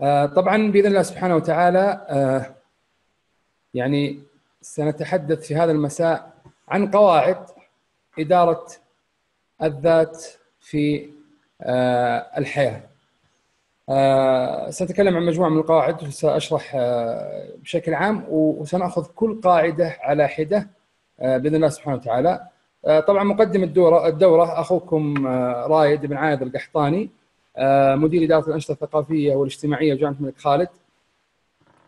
آه، طبعا بإذن الله سبحانه وتعالى آه، يعني سنتحدث في هذا المساء عن قواعد إدارة الذات في آه، الحياة. سنتكلم عن مجموعة من القواعد وسأشرح بشكل عام وسنأخذ كل قاعدة على حدة بإذن الله سبحانه وتعالى. طبعا مقدم الدوره الدورة أخوكم رايد بن عايض القحطاني مدير إدارة الأنشطة الثقافية والاجتماعية بجامعه الملك خالد.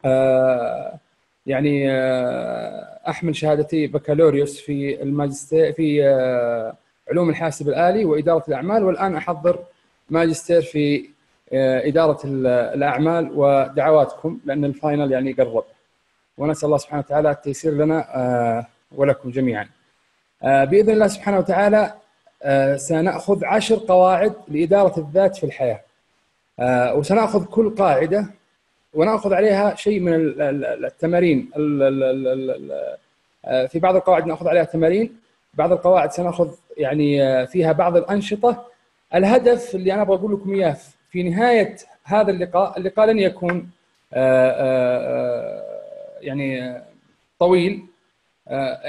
آه، يعني آه، أحمل شهادتي بكالوريوس في الماجستير في علوم الحاسب الآلي وإدارة الأعمال والآن أحضر ماجستير في إدارة الأعمال ودعواتكم لأن ال final يعني قرب. ونسأل الله سبحانه وتعالى التيسير لنا ولكم جميعا. بإذن الله سبحانه وتعالى آه، سنأخذ عشر قواعد لإدارة الذات في الحياة. آه، وسنأخذ كل قاعدة ونأخذ عليها شيء من التمارين. آه، في بعض القواعد نأخذ عليها تمارين بعض القواعد سنأخذ يعني فيها بعض الأنشطة. الهدف اللي أنا أبغى أقول لكم إياه في نهاية هذا اللقاء اللقاء لن يكون يعني طويل.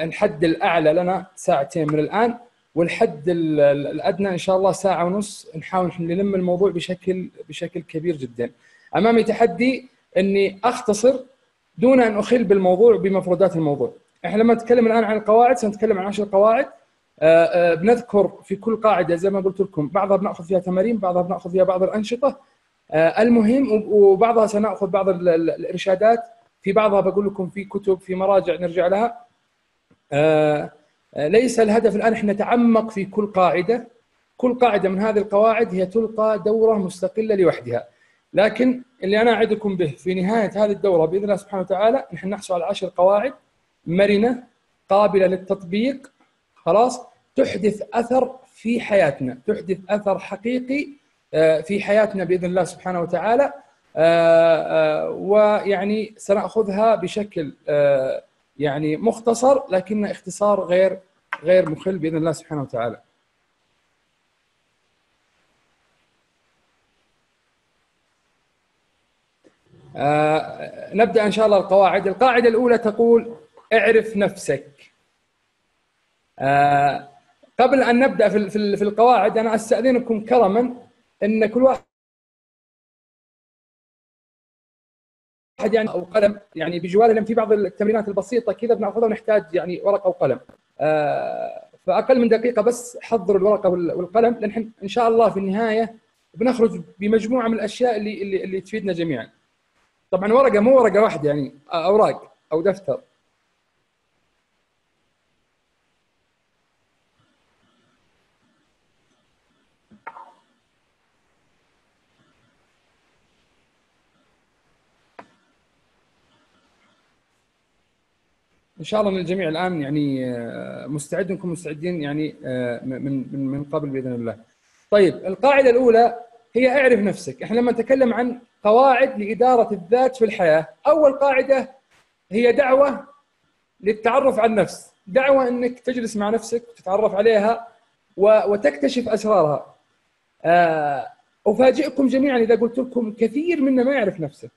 الحد الأعلى لنا ساعتين من الآن. والحد الأدنى إن شاء الله ساعة ونص نحاول نلم الموضوع بشكل بشكل كبير جدا. أمامي تحدي إني أختصر دون أن أخل بالموضوع بمفردات الموضوع. إحنا لما نتكلم الآن عن القواعد سنتكلم عن عشر قواعد آه، آه، بنذكر في كل قاعدة زي ما قلت لكم بعضها بنأخذ فيها تمارين بعضها بنأخذ فيها بعض الأنشطة آه، المهم وبعضها سنأخذ بعض الإرشادات في بعضها بقول لكم في كتب في مراجع نرجع لها ليس الهدف الآن إحنا نتعمق في كل قاعدة. كل قاعدة من هذه القواعد هي تلقى دورة مستقلة لوحدها. لكن اللي أنا أعدكم به في نهاية هذه الدورة بإذن الله سبحانه وتعالى نحن نحصل على عشر قواعد مرنة قابلة للتطبيق. خلاص؟ تحدث أثر في حياتنا تحدث أثر حقيقي آه، في حياتنا بإذن الله سبحانه وتعالى. آه، آه، ويعني سنأخذها بشكل يعني مختصر لكن اختصار غير غير مخل بإذن الله سبحانه وتعالى. آه نبدأ إن شاء الله القواعد، القاعدة الأولى تقول اعرف نفسك. آه قبل أن نبدأ في في القواعد أنا أستأذنكم كرما إن كل واحد واحد يعني أو قلم يعني بجواره في بعض التمرينات البسيطة كذا بنأخذها ونحتاج يعني ورقة وقلم. آه فأقل من دقيقة بس حضروا الورقة والقلم لأن إن شاء الله في النهاية بنخرج بمجموعة من الأشياء اللي اللي, اللي تفيدنا جميعا. طبعا ورقة مو ورقة واحدة يعني أوراق أو دفتر. إن شاء الله ان الجميع الآن يعني آه، مستعد انكم مستعدين يعني آه، من من من قبل بإذن الله. طيب القاعدة الأولى هي أعرف نفسك، إحنا لما نتكلم عن قواعد لإدارة الذات في الحياة، أول قاعدة هي دعوة للتعرف على النفس، دعوة إنك تجلس مع نفسك وتتعرف عليها وتكتشف أسرارها. آه، أفاجئكم جميعا إذا قلت لكم كثير منا ما يعرف نفسه.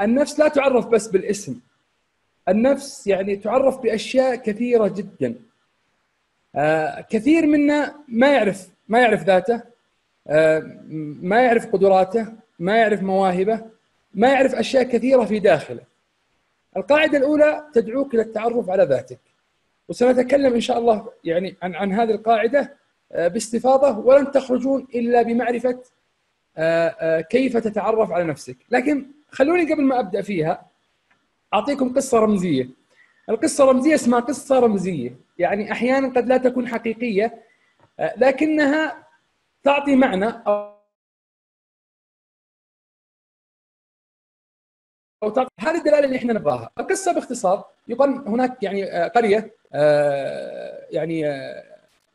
النفس لا تعرف بس بالاسم النفس يعني تعرف بأشياء كثيرة جدا. آه كثير منا ما يعرف ما يعرف ذاته آه ما يعرف قدراته ما يعرف مواهبه ما يعرف أشياء كثيرة في داخله. القاعدة الأولى تدعوك إلى التعرف على ذاتك. وسنتكلم إن شاء الله يعني عن عن هذه القاعدة آه باستفاضة ولن تخرجون إلا بمعرفة آه، آه، كيف تتعرف على نفسك. لكن خلوني قبل ما أبدأ فيها أعطيكم قصة رمزية. القصة الرمزيه اسمها قصة رمزية. يعني أحيانا قد لا تكون حقيقية آه، لكنها تعطي معنى أو تعطي هذه الدلالة اللي إحنا نبغاها. القصة باختصار يقال هناك يعني آه، قرية آه، يعني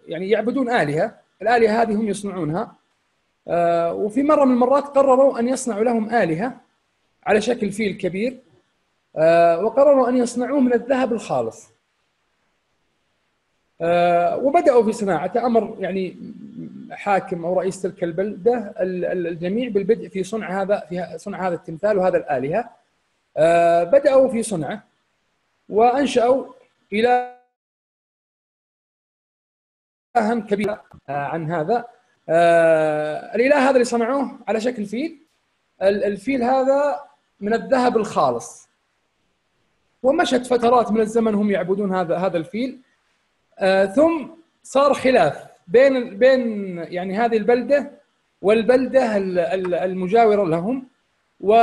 يعني يعبدون آلهة. الآلهة هذه هم يصنعونها. وفي مرة من المرات قرروا أن يصنعوا لهم آلهة على شكل فيل كبير. وقرروا أن يصنعوه من الذهب الخالص. آه، وبدأوا في صناعته أمر يعني حاكم أو رئيس تلك البلدة الجميع بالبدء في صنع هذا في صنع هذا التمثال وهذا الآلهة. آه، بدأوا في صنعه وأنشأوا إلى اهم كبير. عن هذا. آه، الإله هذا اللي صنعوه على شكل فيل. الفيل هذا من الذهب الخالص. ومشت فترات من الزمن هم يعبدون هذا هذا الفيل. آه، ثم صار خلاف بين بين يعني هذه البلدة والبلدة المجاورة لهم. و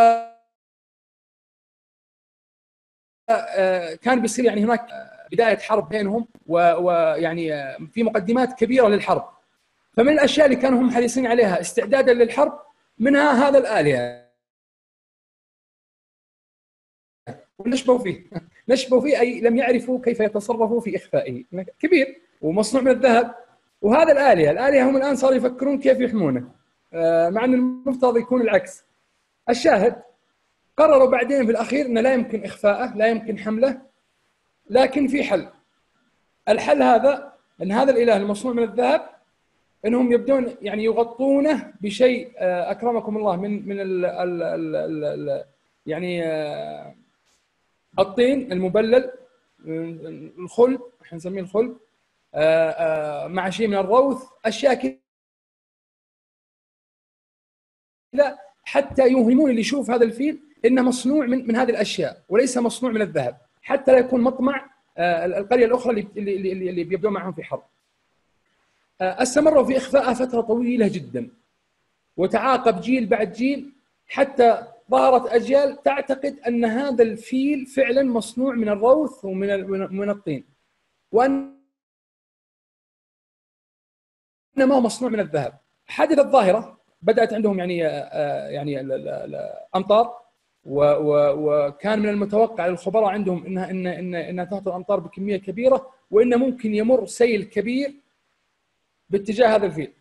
آه، كان بيصير يعني هناك بداية حرب بينهم ويعني في مقدمات كبيرة للحرب. فمن الأشياء اللي كانوا هم حريصين عليها استعدادا للحرب منها هذا الآلهة. ونشبوا فيه؟ نشبوا فيه؟ أي لم يعرفوا كيف يتصرفوا في إخفائه. كبير ومصنوع من الذهب. وهذا الآلهة الآلهة هم الآن صاروا يفكرون كيف يحمونه. آه، مع أن المفترض يكون العكس. الشاهد قرروا بعدين في الأخير إنه لا يمكن اخفائه لا يمكن حمله لكن في حل. الحل هذا إن هذا الإله المصنوع من الذهب إنهم يبدون يعني يغطونه بشيء آه، أكرمكم الله من من ال ال ال يعني آه، الطين المبلل الخل إحنا نسميه الخل آه، مع شيء من الروث أشياء كذا حتى يوهمون اللي يشوف هذا الفيل إنه مصنوع من من هذه الأشياء وليس مصنوع من الذهب. حتى لا يكون مطمع القرية الأخرى اللي اللي اللي, بيبدون معهم في حرب. آه، استمروا في إخفائها فترة طويلة جدا وتعاقب جيل بعد جيل حتى ظهرت أجيال تعتقد أن هذا الفيل فعلا مصنوع من الروث ومن من الطين. وأن ما هو مصنوع من الذهب. حدثت ظاهرة بدأت عندهم يعني آه، يعني الأمطار وكان من المتوقع للخبراء عندهم إنها ان ان إنها تهطل الأمطار بكمية كبيرة وإن ممكن يمر سيل كبير باتجاه هذا الفيل.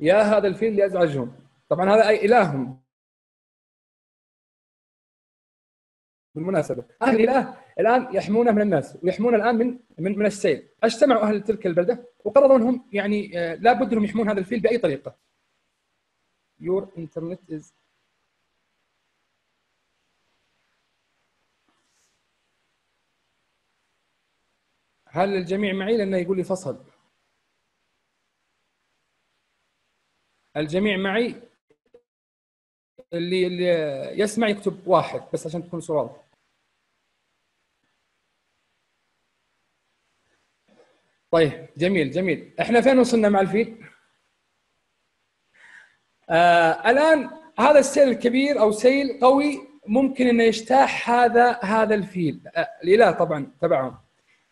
يا هذا الفيل ليزعجهم طبعا هذا أي إلههم. بالمناسبة. أهل الاله الآن يحمونه من الناس ويحمونه الآن من من من السيل. اجتمعوا أهل تلك البلدة؟ وقرروا أنهم يعني آه، لابد أنهم يحمون هذا الفيل بأي طريقة. Your internet is هل الجميع معي؟ لأنه يقول لي فصل. الجميع معي؟ اللي اللي يسمع يكتب واحد بس عشان تكون صورة طيب جميل جميل. إحنا فين وصلنا مع الفيل؟ آه الآن هذا السيل الكبير أو سيل قوي ممكن إنه يجتاح هذا هذا الفيل. آه الإله طبعا تبعهم.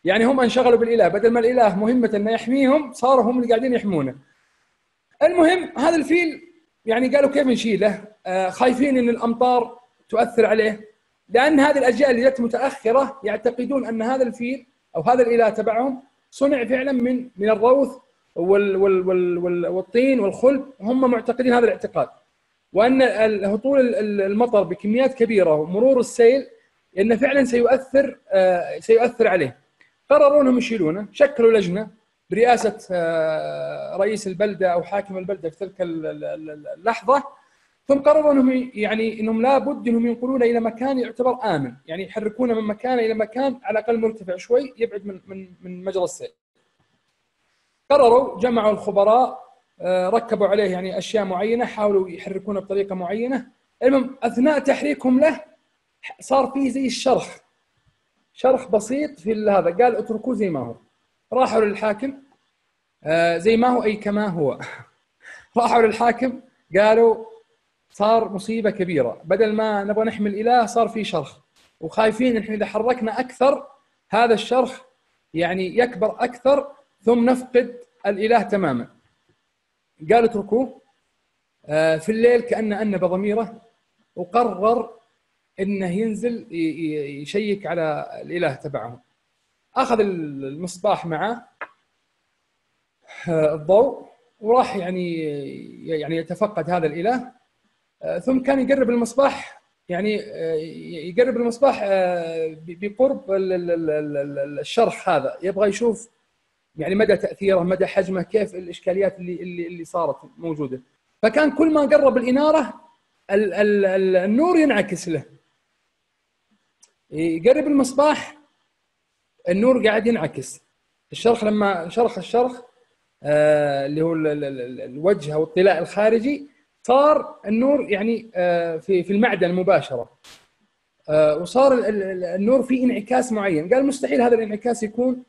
يعني هم انشغلوا بالإله. بدل ما الإله مهمة إنه يحميهم صاروا هم اللي قاعدين يحمونه. المهم هذا الفيل يعني قالوا كيف نشيله؟ آه خايفين إن الأمطار تؤثر عليه. لأن هذه الاجيال اللي جت متأخرة يعتقدون أن هذا الفيل أو هذا الإله تبعهم صنع فعلا من من الروث وال وال وال وال والطين والخلد هم معتقدين هذا الاعتقاد. وأن هطول المطر بكميات كبيرة ومرور السيل إنه فعلا سيؤثر آه سيؤثر عليه. قرروا إنهم يشيلونه شكلوا لجنة برئاسة آه، رئيس البلدة أو حاكم البلدة في تلك اللحظة ثم قرروا إنهم يعني إنهم لابد إنهم ينقلونه إلى مكان يعتبر آمن، يعني يحركونه من مكان إلى مكان على الأقل مرتفع شوي يبعد من من من مجرى السيل. قرروا جمعوا الخبراء آه، ركبوا عليه يعني أشياء معينة حاولوا يحركونه بطريقة معينة، المهم أثناء تحريكهم له صار فيه زي الشرخ شرخ بسيط في هذا قال اتركوه زي ما هو. راحوا للحاكم آه زي ما هو أي كما هو. راحوا للحاكم قالوا صار مصيبة كبيرة. بدل ما نبغى نحمي الإله صار في شرخ. وخايفين إحنا إذا حركنا أكثر هذا الشرخ يعني يكبر أكثر ثم نفقد الإله تماما. قال اتركوه آه في الليل كأن أنب ضميره وقرر إنه ينزل يشيك على الإله تبعهم. أخذ المصباح معه آه، الضوء وراح يعني يعني يتفقد هذا الإله. آه، ثم كان يقرب المصباح يعني آه، يقرب المصباح بقرب الشرخ هذا. يبغى يشوف يعني مدى تأثيره مدى حجمه كيف الإشكاليات اللي اللي, اللي صارت موجودة. فكان كل ما قرب الإنارة ال ال ال النور ينعكس له. يقرب المصباح النور قاعد ينعكس. الشرخ لما شرخ الشرخ آه اللي هو الوجه أو الطلاء الخارجي صار النور يعني آه في في المعدن مباشرة. آه وصار النور في انعكاس معين. قال مستحيل هذا الانعكاس يكون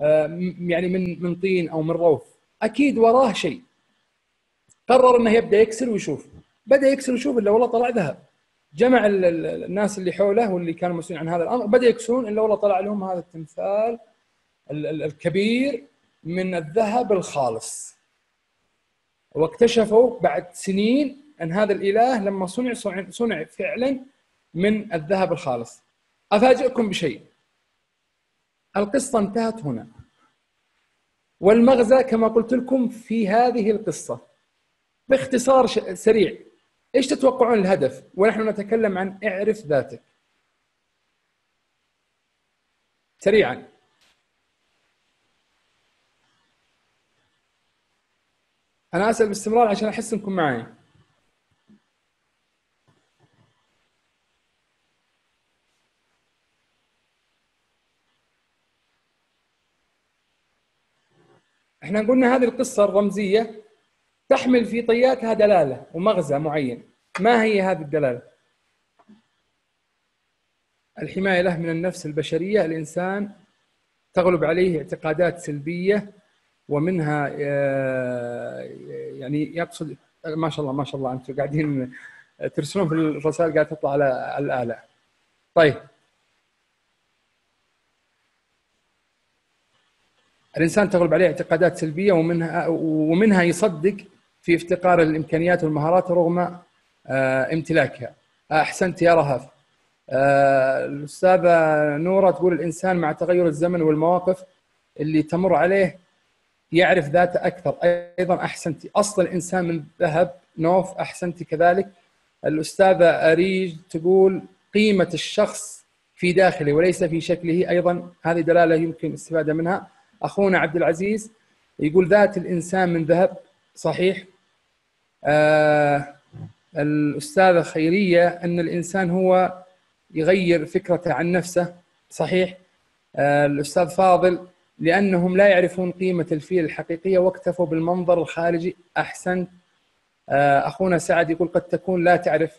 آه يعني من من طين أو من روث أكيد وراه شيء. قرر إنه يبدأ يكسر ويشوف. بدأ يكسر ويشوف إلا والله طلع ذهب. جمع الناس اللي حوله واللي كانوا مسؤولين عن هذا الأمر. بدأ يكسرون إلا والله طلع لهم هذا التمثال الكبير من الذهب الخالص. واكتشفوا بعد سنين أن هذا الإله لما صنع صنع فعلا من الذهب الخالص. أفاجئكم بشيء. القصة انتهت هنا. والمغزى كما قلت لكم في هذه القصة باختصار سريع. إيش تتوقعون الهدف؟ ونحن نتكلم عن اعرف ذاتك. سريعا. أنا أسأل باستمرار عشان أحس إنكم معي. إحنا قلنا هذه القصة الرمزية. تحمل في طياتها دلالة ومغزى معين. ما هي هذه الدلالة؟ الحماية له من النفس البشرية. الإنسان تغلب عليه اعتقادات سلبية ومنها آه، يعني يقصد ما شاء الله ما شاء الله أنتم قاعدين ترسلون في الرسائل قاعدة تطلع على الآلة. طيب. الإنسان تغلب عليه اعتقادات سلبية ومنها ومنها يصدق في افتقار الإمكانيات والمهارات رغم آه، امتلاكها. أحسنت يا رهف. آه، الأستاذة نورة تقول الإنسان مع تغير الزمن والمواقف اللي تمر عليه يعرف ذاته أكثر. أيضا احسنتي أصل الإنسان من ذهب نوف احسنتي كذلك. الأستاذة أريج تقول قيمة الشخص في داخله وليس في شكله. أيضا هذه دلالة يمكن الاستفادة منها. أخونا عبد العزيز يقول ذات الإنسان من ذهب صحيح. آه الأستاذة خيرية أن الإنسان هو يغير فكرته عن نفسه صحيح؟ آه الأستاذ فاضل لأنهم لا يعرفون قيمة الفيل الحقيقية واكتفوا بالمنظر الخارجي أحسن. آه أخونا سعد يقول قد تكون لا تعرف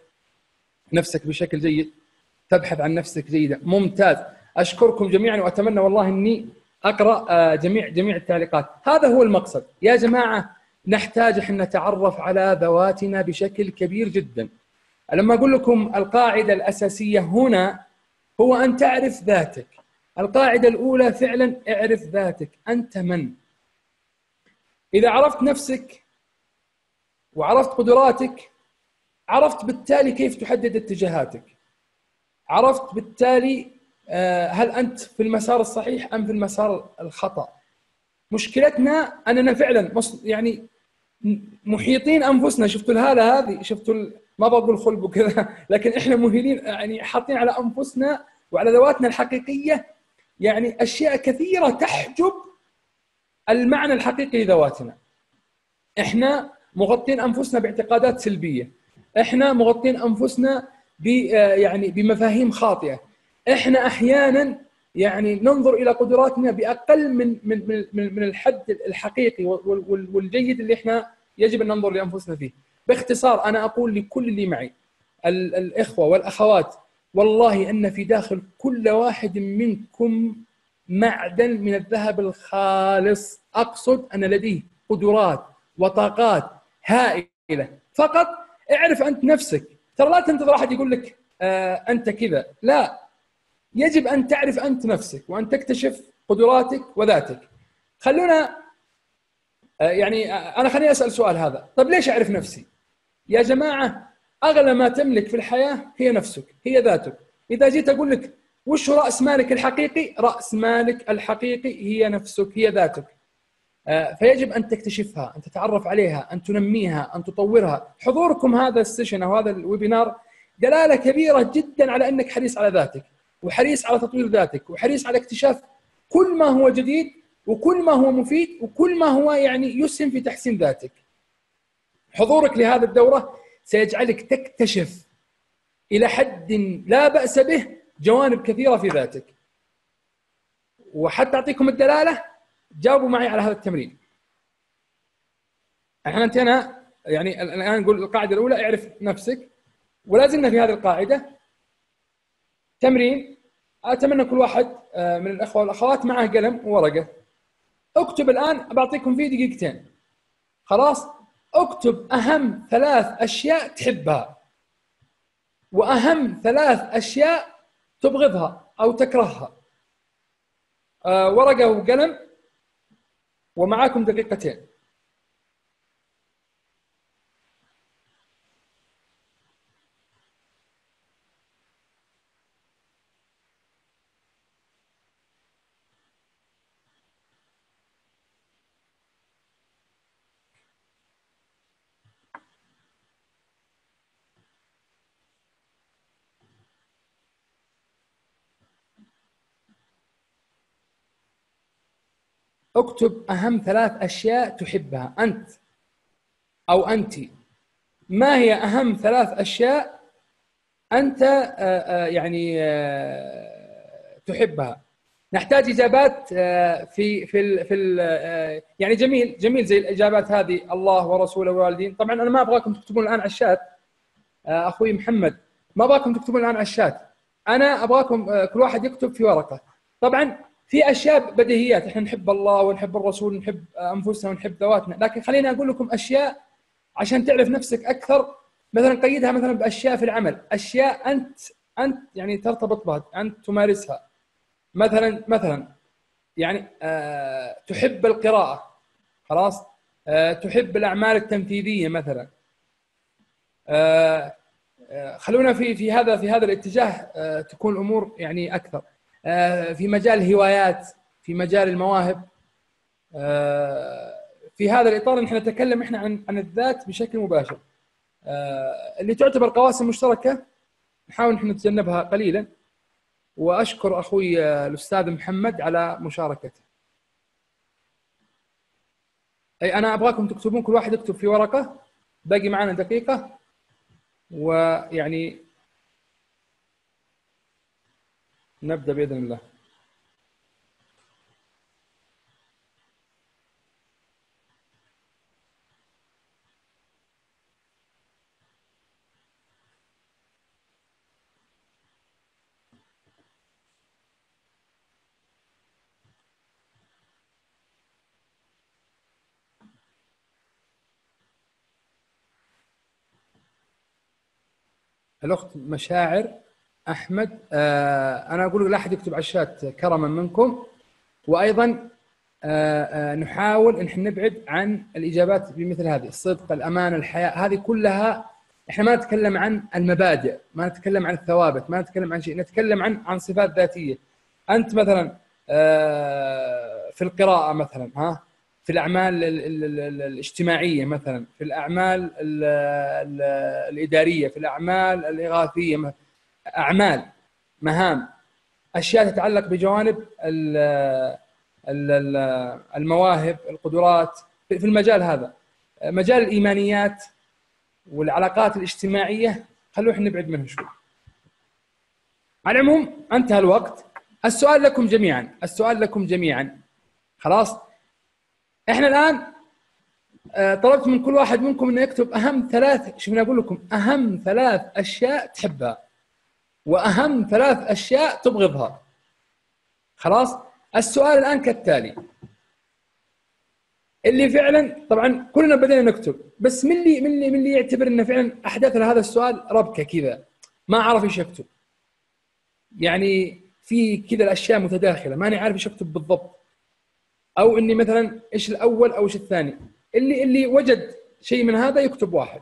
نفسك بشكل جيد تبحث عن نفسك جيدا ممتاز. أشكركم جميعا وأتمنى والله أقرأ آه، جميع جميع التعليقات. هذا هو المقصد. يا جماعة نحتاج أن نتعرف على ذواتنا بشكل كبير جدا. لما أقول لكم القاعدة الأساسية هنا هو أن تعرف ذاتك. القاعدة الأولى فعلا اعرف ذاتك. أنت من؟ إذا عرفت نفسك وعرفت قدراتك عرفت بالتالي كيف تحدد اتجاهاتك. عرفت بالتالي آه، هل أنت في المسار الصحيح أم في المسار الخطأ. مشكلتنا أننا فعلا يعني محيطين أنفسنا. شفتوا الهالة هذه؟ شفتوا ما بقول خلب وكذا لكن إحنا مهيلين يعني حاطين على أنفسنا وعلى ذواتنا الحقيقية يعني أشياء كثيرة تحجب المعنى الحقيقي لذواتنا. إحنا مغطين أنفسنا باعتقادات سلبية. إحنا مغطين أنفسنا ب يعني بمفاهيم خاطئة. إحنا أحيانا يعني ننظر إلى قدراتنا بأقل من من من من الحد الحقيقي والجيد اللي إحنا يجب أن ننظر لأنفسنا فيه. باختصار أنا أقول لكل اللي معي الإخوة والأخوات والله أن في داخل كل واحد منكم معدن من الذهب الخالص. أقصد أن لديه قدرات وطاقات هائلة. فقط اعرف أنت نفسك. ترى لا تنتظر أحد يقول لك آه أنت كذا. لا. يجب أن تعرف أنت نفسك وأن تكتشف قدراتك وذاتك. خلونا آه، يعني آه، أنا خليني أسأل سؤال هذا. طيب ليش أعرف نفسي؟ يا جماعة أغلى ما تملك في الحياة هي نفسك هي ذاتك. إذا جيت أقول لك وش رأس مالك الحقيقي؟ رأس مالك الحقيقي هي نفسك هي ذاتك. آه، فيجب أن تكتشفها أن تتعرف عليها أن تنميها أن تطورها. حضوركم هذا ال session أو هذا ال webinar دلالة كبيرة جدا على أنك حريص على ذاتك. وحريص على تطوير ذاتك وحريص على اكتشاف كل ما هو جديد وكل ما هو مفيد وكل ما هو يعني يسهم في تحسين ذاتك. حضورك لهذه الدورة سيجعلك تكتشف إلى حد لا بأس به جوانب كثيرة في ذاتك. وحتى أعطيكم الدلالة جاوبوا معي على هذا التمرين. إحنا انتهينا يعني الآن نقول القاعدة الأولى اعرف نفسك. ولا زلنا في هذه القاعدة. تمرين. أتمنى كل واحد آه، من الأخوة والأخوات معه قلم وورقة. اكتب الآن بعطيكم فيه دقيقتين. خلاص؟ اكتب أهم ثلاث أشياء تحبها. وأهم ثلاث أشياء تبغضها أو تكرهها. آه، ورقة وقلم. ومعاكم دقيقتين. اكتب اهم ثلاث اشياء تحبها. انت أو انت ما هي اهم ثلاث اشياء انت آه، آه، يعني آه، تحبها؟ نحتاج اجابات في في في يعني جميل جميل زي الاجابات هذه الله ورسوله والوالدين. طبعا أنا ما أبغاكم تكتبون الآن على الشات أخوي محمد. ما أبغاكم تكتبون الآن على الشات أنا أبغاكم كل واحد يكتب في ورقة. طبعا في أشياء بديهيات. إحنا نحب الله ونحب الرسول ونحب أنفسنا ونحب ذواتنا. لكن خليني أقول لكم أشياء عشان تعرف نفسك أكثر. مثلا قيدها مثلا بأشياء في العمل. أشياء أنت أنت يعني ترتبط بها أنت تمارسها. مثلا مثلا يعني آه تحب القراءة. خلاص؟ آه تحب الأعمال التنفيذية مثلا. آه, آه، خلونا في في هذا في هذا الاتجاه آه، تكون الأمور يعني أكثر. في مجال الهوايات في مجال المواهب. آه، في هذا الإطار نحن نتكلم إحنا عن عن الذات بشكل مباشر. آه، اللي تعتبر قواسم مشتركة نحاول نحن نتجنبها قليلا. وأشكر أخوي الأستاذ محمد على مشاركته. أي أنا أبغاكم تكتبون كل واحد يكتب في ورقة. باقي معنا دقيقة. ويعني نبدأ بإذن الله. الأخت مشاعر. أحمد آه أنا أقول لا أحد يكتب على الشات كرما منكم. وأيضا آه آه نحاول إن نبعد عن الإجابات بمثل هذه الصدق الأمان الحياء هذه كلها إحنا ما نتكلم عن المبادئ ما نتكلم عن الثوابت ما نتكلم عن شيء نتكلم عن عن صفات ذاتية. أنت مثلا في القراءة مثلا ها في الأعمال الاجتماعية مثلا في الأعمال الإدارية في الأعمال الإغاثية مثلا. أعمال مهام أشياء تتعلق بجوانب المواهب القدرات في المجال هذا. مجال الإيمانيات والعلاقات الاجتماعية خلونا نبعد منه شوي. على العموم انتهى الوقت. السؤال لكم جميعا السؤال لكم جميعا. خلاص؟ إحنا الآن آه، طلبت من كل واحد منكم إنه يكتب أهم ثلاث شوف أقول لكم؟ أهم ثلاث أشياء تحبها. وأهم ثلاث أشياء تبغضها. خلاص؟ السؤال الآن كالتالي. اللي فعلا طبعا كلنا بدينا نكتب بس من اللي من اللي من اللي يعتبر إنه فعلا أحدث هذا السؤال؟ ربكه كذا. ما عرف إيش يكتب. يعني في كذا الأشياء متداخلة ماني عارف إيش أكتب بالضبط. أو إني مثلا إيش الأول أو إيش الثاني. اللي اللي وجد شيء من هذا يكتب واحد.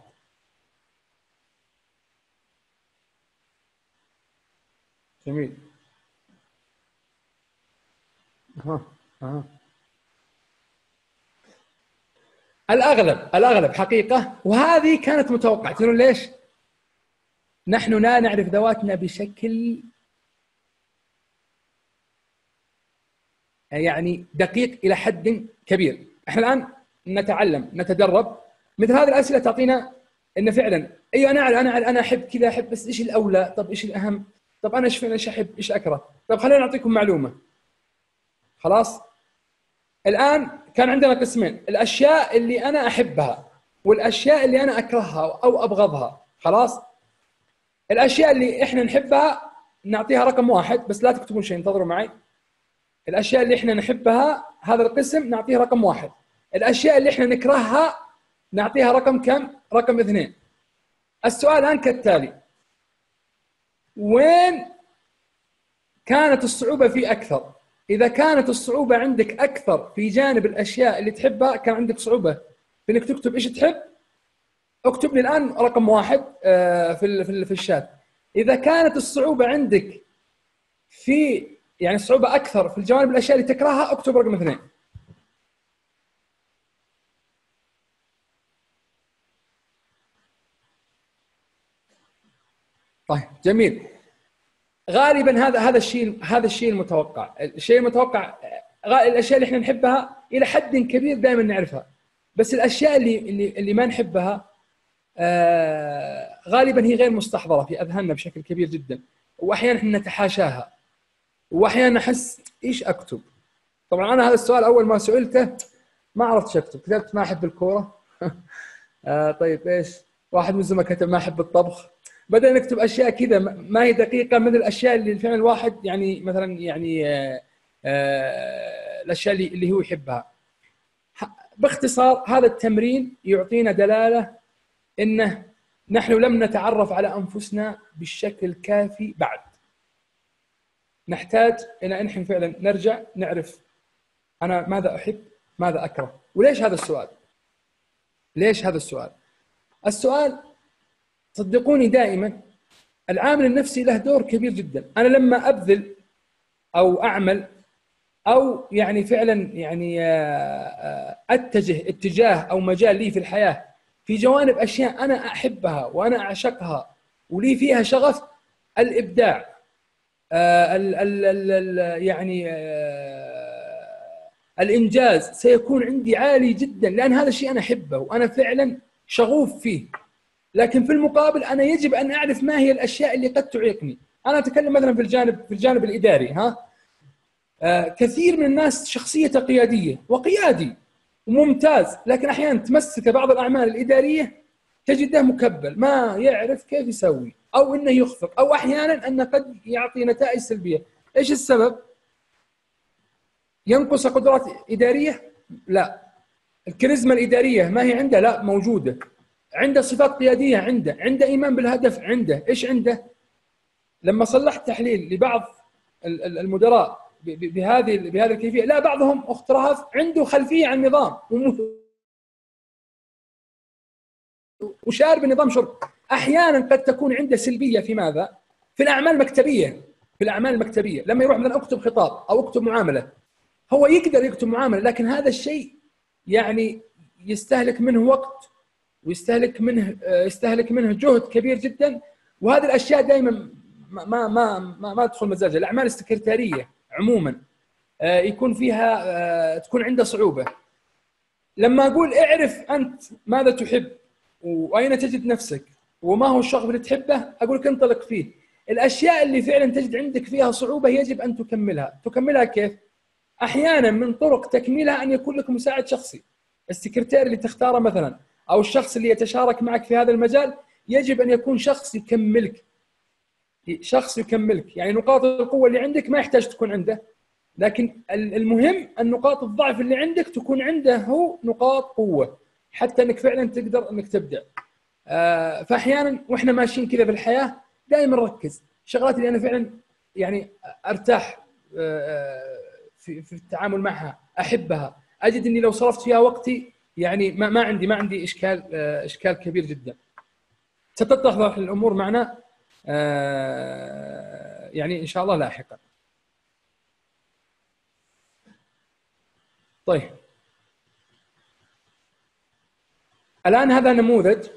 جميل. ها ها الأغلب الأغلب حقيقة وهذه كانت متوقعة. تدرون ليش؟ نحن لا نعرف ذواتنا بشكل يعني دقيق إلى حد كبير. إحنا الآن نتعلم نتدرب. مثل هذه الأسئلة تعطينا إن فعلا أيوه أنا أنا أنا أحب كذا أحب بس إيش الأولى؟ طب إيش الأهم؟ طب أنا إيش فين إيش احب إيش أكره؟ طب خلينا نعطيكم معلومة. خلاص؟ الآن كان عندنا قسمين. الأشياء اللي أنا أحبها والأشياء اللي أنا أكرهها أو أبغضها. خلاص؟ الأشياء اللي إحنا نحبها نعطيها رقم واحد بس لا تكتبون شيء انتظروا معي. الأشياء اللي إحنا نحبها هذا القسم نعطيه رقم واحد. الأشياء اللي إحنا نكرهها نعطيها رقم كم؟ رقم اثنين. السؤال الآن كالتالي. وين كانت الصعوبة في أكثر؟ إذا كانت الصعوبة عندك أكثر في جانب الأشياء اللي تحبها كان عندك صعوبة في إنك تكتب إيش تحب. اكتب لي الآن رقم واحد آه، في في الشات. إذا كانت الصعوبة عندك في يعني الصعوبه أكثر في الجوانب الأشياء اللي تكرهها اكتب رقم اثنين. طيب جميل. غالبا هذا هذا الشيء هذا الشيء المتوقع. الشيء المتوقع الأشياء اللي إحنا نحبها إلى حد كبير دائما نعرفها. بس الأشياء اللي اللي اللي ما نحبها آه غالبا هي غير مستحضرة في أذهاننا بشكل كبير جدا. واحيانا إحنا نتحاشاها. واحيانا احس إيش أكتب؟ طبعا أنا هذا السؤال أول ما سئلته ما عرفت إيش أكتب. كتبت ما أحب الكورة. آه طيب إيش؟ واحد من الزملاء كتب ما أحب الطبخ. بدأنا نكتب أشياء كذا ما هي دقيقة من الأشياء اللي فعلا الواحد يعني مثلا يعني آه آه الأشياء اللي, اللي هو يحبها. باختصار هذا التمرين يعطينا دلالة إنه نحن لم نتعرف على أنفسنا بالشكل الكافي بعد. نحتاج إلى إن إحنا فعلا نرجع نعرف أنا ماذا أحب ماذا أكره. وليش هذا السؤال؟ ليش هذا السؤال؟ السؤال صدقوني دائما العامل النفسي له دور كبير جدا. أنا لما أبذل أو أعمل أو يعني فعلا يعني آه، آه، أتجه اتجاه أو مجال لي في الحياة في جوانب أشياء أنا أحبها وأنا أعشقها ولي فيها شغف الإبداع آه، ال ال ال يعني الإنجاز سيكون عندي عالي جدا لأن هذا الشيء أنا أحبه وأنا فعلا شغوف فيه. لكن في المقابل أنا يجب أن أعرف ما هي الأشياء اللي قد تعيقني. أنا أتكلم مثلا في الجانب في الجانب الإداري ها؟ آه كثير من الناس شخصيته قيادية وقيادي وممتاز لكن أحيانا تمسك بعض الأعمال الإدارية تجده مكبل ما يعرف كيف يسوي أو إنه يخفق أو أحيانا أنه قد يعطي نتائج سلبية. إيش السبب؟ ينقص قدرات إدارية؟ لا. الكاريزما الإدارية ما هي عنده؟ لا موجودة. عنده صفات قيادية عنده عنده إيمان بالهدف عنده. إيش عنده؟ لما صلحت تحليل لبعض المدراء بهذه بهذه الكيفية لا بعضهم اخت رهف عنده خلفية عن النظام. وشار بنظام شرب أحيانا قد تكون عنده سلبية في ماذا؟ في الأعمال المكتبية. في الأعمال المكتبية. لما يروح مثلا أكتب خطاب أو أكتب معاملة هو يقدر يكتب معاملة لكن هذا الشيء يعني يستهلك منه وقت ويستهلك منه يستهلك منه جهد كبير جدا. وهذه الأشياء دائما ما ما ما ما, ما تدخل مزاجه. الأعمال السكرتارية عموما آه، يكون فيها آه، تكون عنده صعوبة. لما أقول اعرف أنت ماذا تحب وأين تجد نفسك وما هو الشغف اللي تحبه أقول لك انطلق فيه. الأشياء اللي فعلا تجد عندك فيها صعوبة يجب أن تكملها. تكملها كيف؟ أحيانا من طرق تكميلها أن يكون لك مساعد شخصي. السكرتير اللي تختاره مثلا. أو الشخص اللي يتشارك معك في هذا المجال يجب أن يكون شخص يكملك. شخص يكملك. يعني نقاط القوة اللي عندك ما يحتاج تكون عنده لكن المهم النقاط الضعف اللي عندك تكون عنده هو نقاط قوة حتى أنك فعلا تقدر أنك تبدع. آه، فاحيانا وإحنا ماشيين كذا في الحياة دائما نركز. الشغلات اللي أنا فعلا يعني أرتاح آه، في في التعامل معها أحبها. أجد إني لو صرفت فيها وقتي يعني ما, ما عندي ما عندي إشكال آه، إشكال كبير جدا. ستتضح الأمور معنا آه، يعني إن شاء الله لاحقا. طيب. الآن هذا نموذج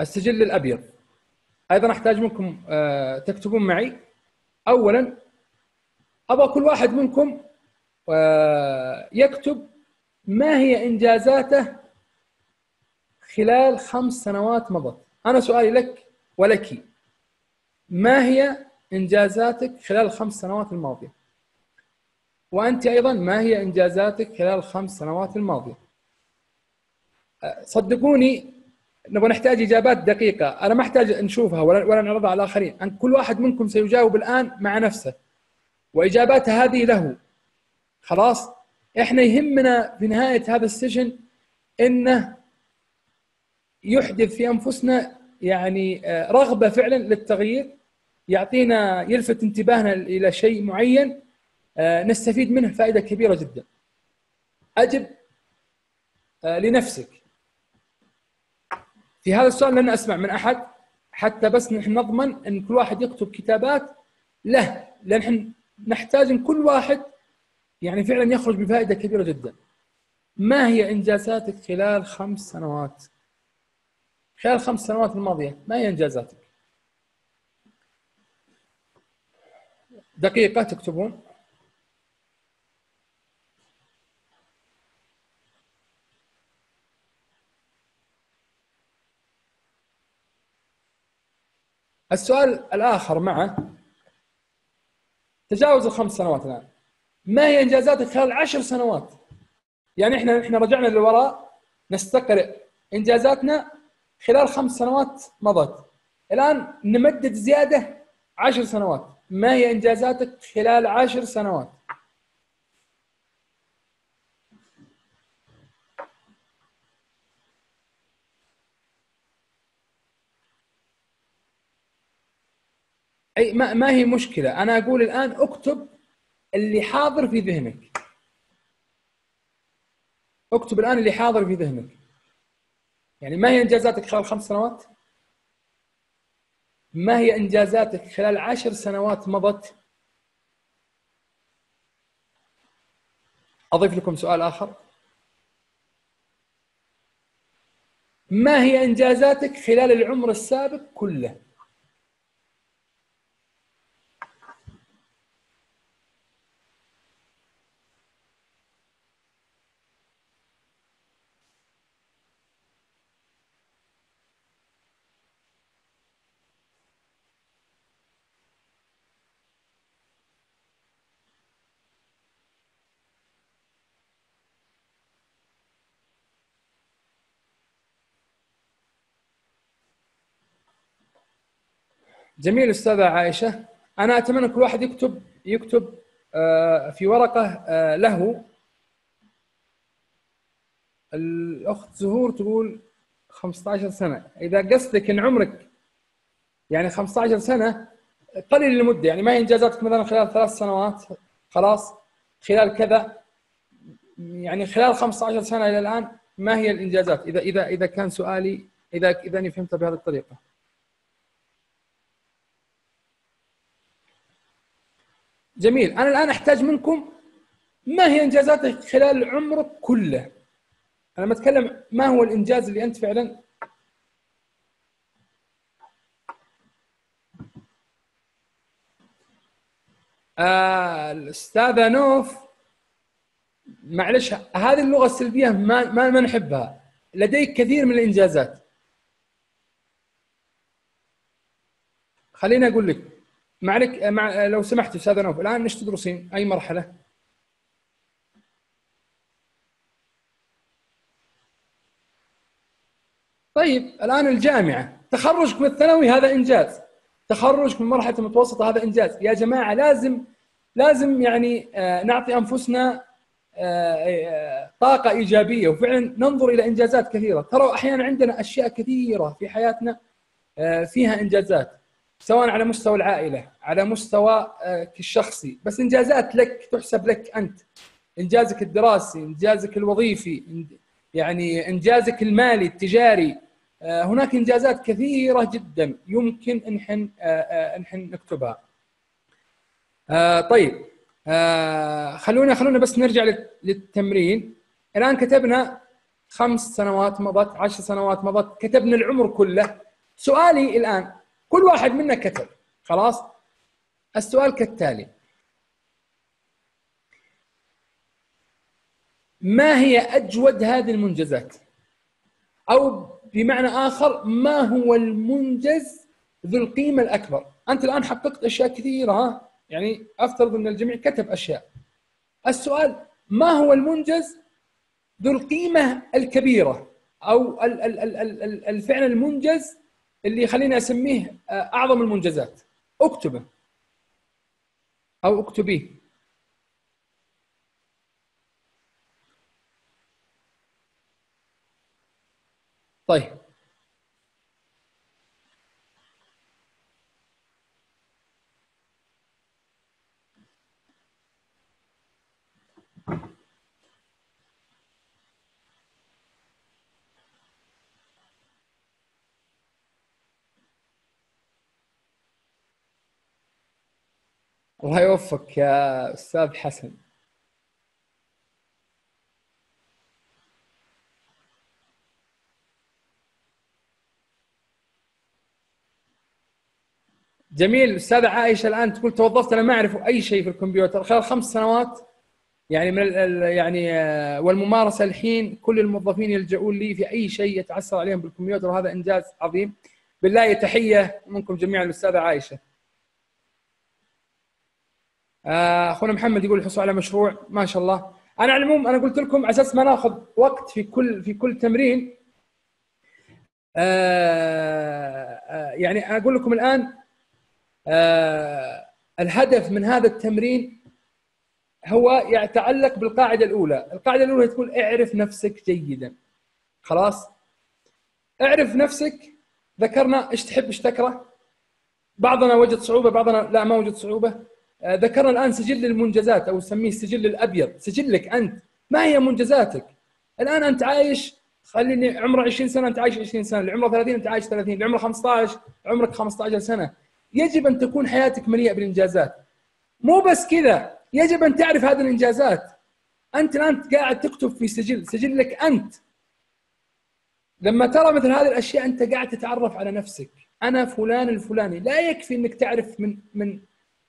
السجل الأبيض. أيضا أحتاج منكم آه، تكتبون معي. اولا أبغى كل واحد منكم يكتب ما هي إنجازاته خلال خمس سنوات مضت؟ أنا سؤالي لك ولك. ما هي إنجازاتك خلال الخمس سنوات الماضية؟ وأنت أيضا ما هي إنجازاتك خلال الخمس سنوات الماضية؟ صدقوني نبغى نحتاج إجابات دقيقة. أنا ما أحتاج نشوفها ولا ولا نعرضها على الآخرين. أن كل واحد منكم سيجاوب الآن مع نفسه. واجاباته هذه له. خلاص؟ إحنا يهمنا في نهاية هذا ال session إنه يحدث في أنفسنا يعني آه، رغبة فعلا للتغيير يعطينا يلفت انتباهنا إلى شيء معين آه، نستفيد منه فائدة كبيرة جدا. أجب آه، لنفسك. في هذا السؤال لن أسمع من أحد حتى بس نحن نضمن إن كل واحد يكتب كتابات له لأن نحتاج إن كل واحد يعني فعلا يخرج بفائدة كبيرة جدا. ما هي إنجازاتك خلال خمس سنوات؟ خلال الخمس سنوات الماضية ما هي إنجازاتك؟ دقيقة تكتبون. السؤال الآخر معه. تجاوز الخمس سنوات الآن. ما هي انجازاتك خلال عشر سنوات؟ يعني إحنا إحنا رجعنا للوراء نستقرئ إنجازاتنا خلال خمس سنوات مضت. الآن نمدد زيادة عشر سنوات. ما هي إنجازاتك خلال عشر سنوات؟ أي ما, ما هي مشكلة؟ أنا أقول الآن اكتب اللي حاضر في ذهنك. اكتب الآن اللي حاضر في ذهنك. يعني ما هي إنجازاتك خلال خمس سنوات؟ ما هي إنجازاتك خلال عشر سنوات مضت؟ أضيف لكم سؤال آخر. ما هي إنجازاتك خلال العمر السابق كله؟ جميل أستاذة عائشة. أنا أتمنى كل واحد يكتب يكتب آه، في ورقة آه، له. الأخت زهور تقول 15 سنة. إذا قصدك إن عمرك يعني 15 سنة قليل المدة. يعني ما هي إنجازاتك مثلا خلال ثلاث سنوات؟ خلاص. خلال كذا. يعني خلال 15 سنة إلى الآن ما هي الإنجازات؟ إذا إذا إذا كان سؤالي إذا إذا أني فهمت بهذه الطريقة. جميل. أنا الآن أحتاج منكم ما هي إنجازاتك خلال عمرك كله؟ أنا بتكلم ما هو الإنجاز اللي أنت فعلا؟ آه الأستاذة نوف معلش هذه اللغة السلبية ما ما, ما نحبها. لديك كثير من الإنجازات. خليني أقول لك. معلك مع لو سمحت أستاذ نوف الآن إيش تدرسين؟ أي مرحلة؟ طيب الآن الجامعة. تخرجك من الثانوي هذا إنجاز. تخرجك من مرحلة المتوسطة هذا إنجاز. يا جماعة لازم لازم يعني آه، نعطي أنفسنا آه، آه، طاقة إيجابية. وفعلا ننظر إلى إنجازات كثيرة. ترى أحيانا عندنا أشياء كثيرة في حياتنا فيها إنجازات. سواء على مستوى العائلة على مستوى آه، الشخصي بس إنجازات لك تحسب لك أنت. إنجازك الدراسي إنجازك الوظيفي يعني إنجازك المالي التجاري. آه، هناك إنجازات كثيرة جدا يمكن نحن آه، نحن نكتبها. طيب. خلونا خلونا بس نرجع للتمرين. الآن كتبنا خمس سنوات مضت عشر سنوات مضت كتبنا العمر كله. سؤالي الآن كل واحد منا كتب. خلاص؟ السؤال كالتالي. ما هي أجود هذه المنجزات؟ أو بمعنى آخر ما هو المنجز ذو القيمة الأكبر؟ أنت الآن حققت أشياء كثيرة ها؟ يعني أفترض أن الجميع كتب أشياء. السؤال ما هو المنجز ذو القيمة الكبيرة؟ أو الفعل المنجز اللي خليني أسميه آه، أعظم المنجزات. اكتبه. أو اكتبيه. طيب. الله يوفقك يا أستاذ حسن. جميل. أستاذة عائشة الآن تقول توظفت أنا ما أعرف أي شيء في الكمبيوتر. خلال خمس سنوات يعني من يعني آه، والممارسة الحين كل الموظفين يلجؤون لي في أي شيء يتعثر عليهم بالكمبيوتر وهذا إنجاز عظيم. بالله تحية منكم جميعا الاستاذه عائشة. أخونا محمد يقول الحصول على مشروع ما شاء الله أنا على العموم أنا قلت لكم على أساس ما ناخذ وقت في كل في كل تمرين آه، يعني أقول لكم الآن آه الهدف من هذا التمرين هو يتعلق بالقاعدة الأولى، القاعدة الأولى تقول اعرف نفسك جيدا. خلاص؟ اعرف نفسك ذكرنا إيش تحب إيش تكره. بعضنا وجد صعوبة بعضنا لا ما وجد صعوبة. آه ذكرنا الآن سجل المنجزات أو نسميه السجل الأبيض، سجلك أنت، ما هي منجزاتك؟ الآن أنت عايش خليني عمره 20 سنة أنت عايش 20 سنة، اللي عمره 30 أنت عايش 30، اللي عمره 15 عمرك 15 سنة. يجب أن تكون حياتك مليئة بالإنجازات. مو بس كذا يجب أن تعرف هذه الإنجازات. أنت الآن قاعد تكتب في سجل. سجلك أنت. لما ترى مثل هذه الأشياء أنت قاعد تتعرف على نفسك. أنا فلان الفلاني. لا يكفي إنك تعرف من من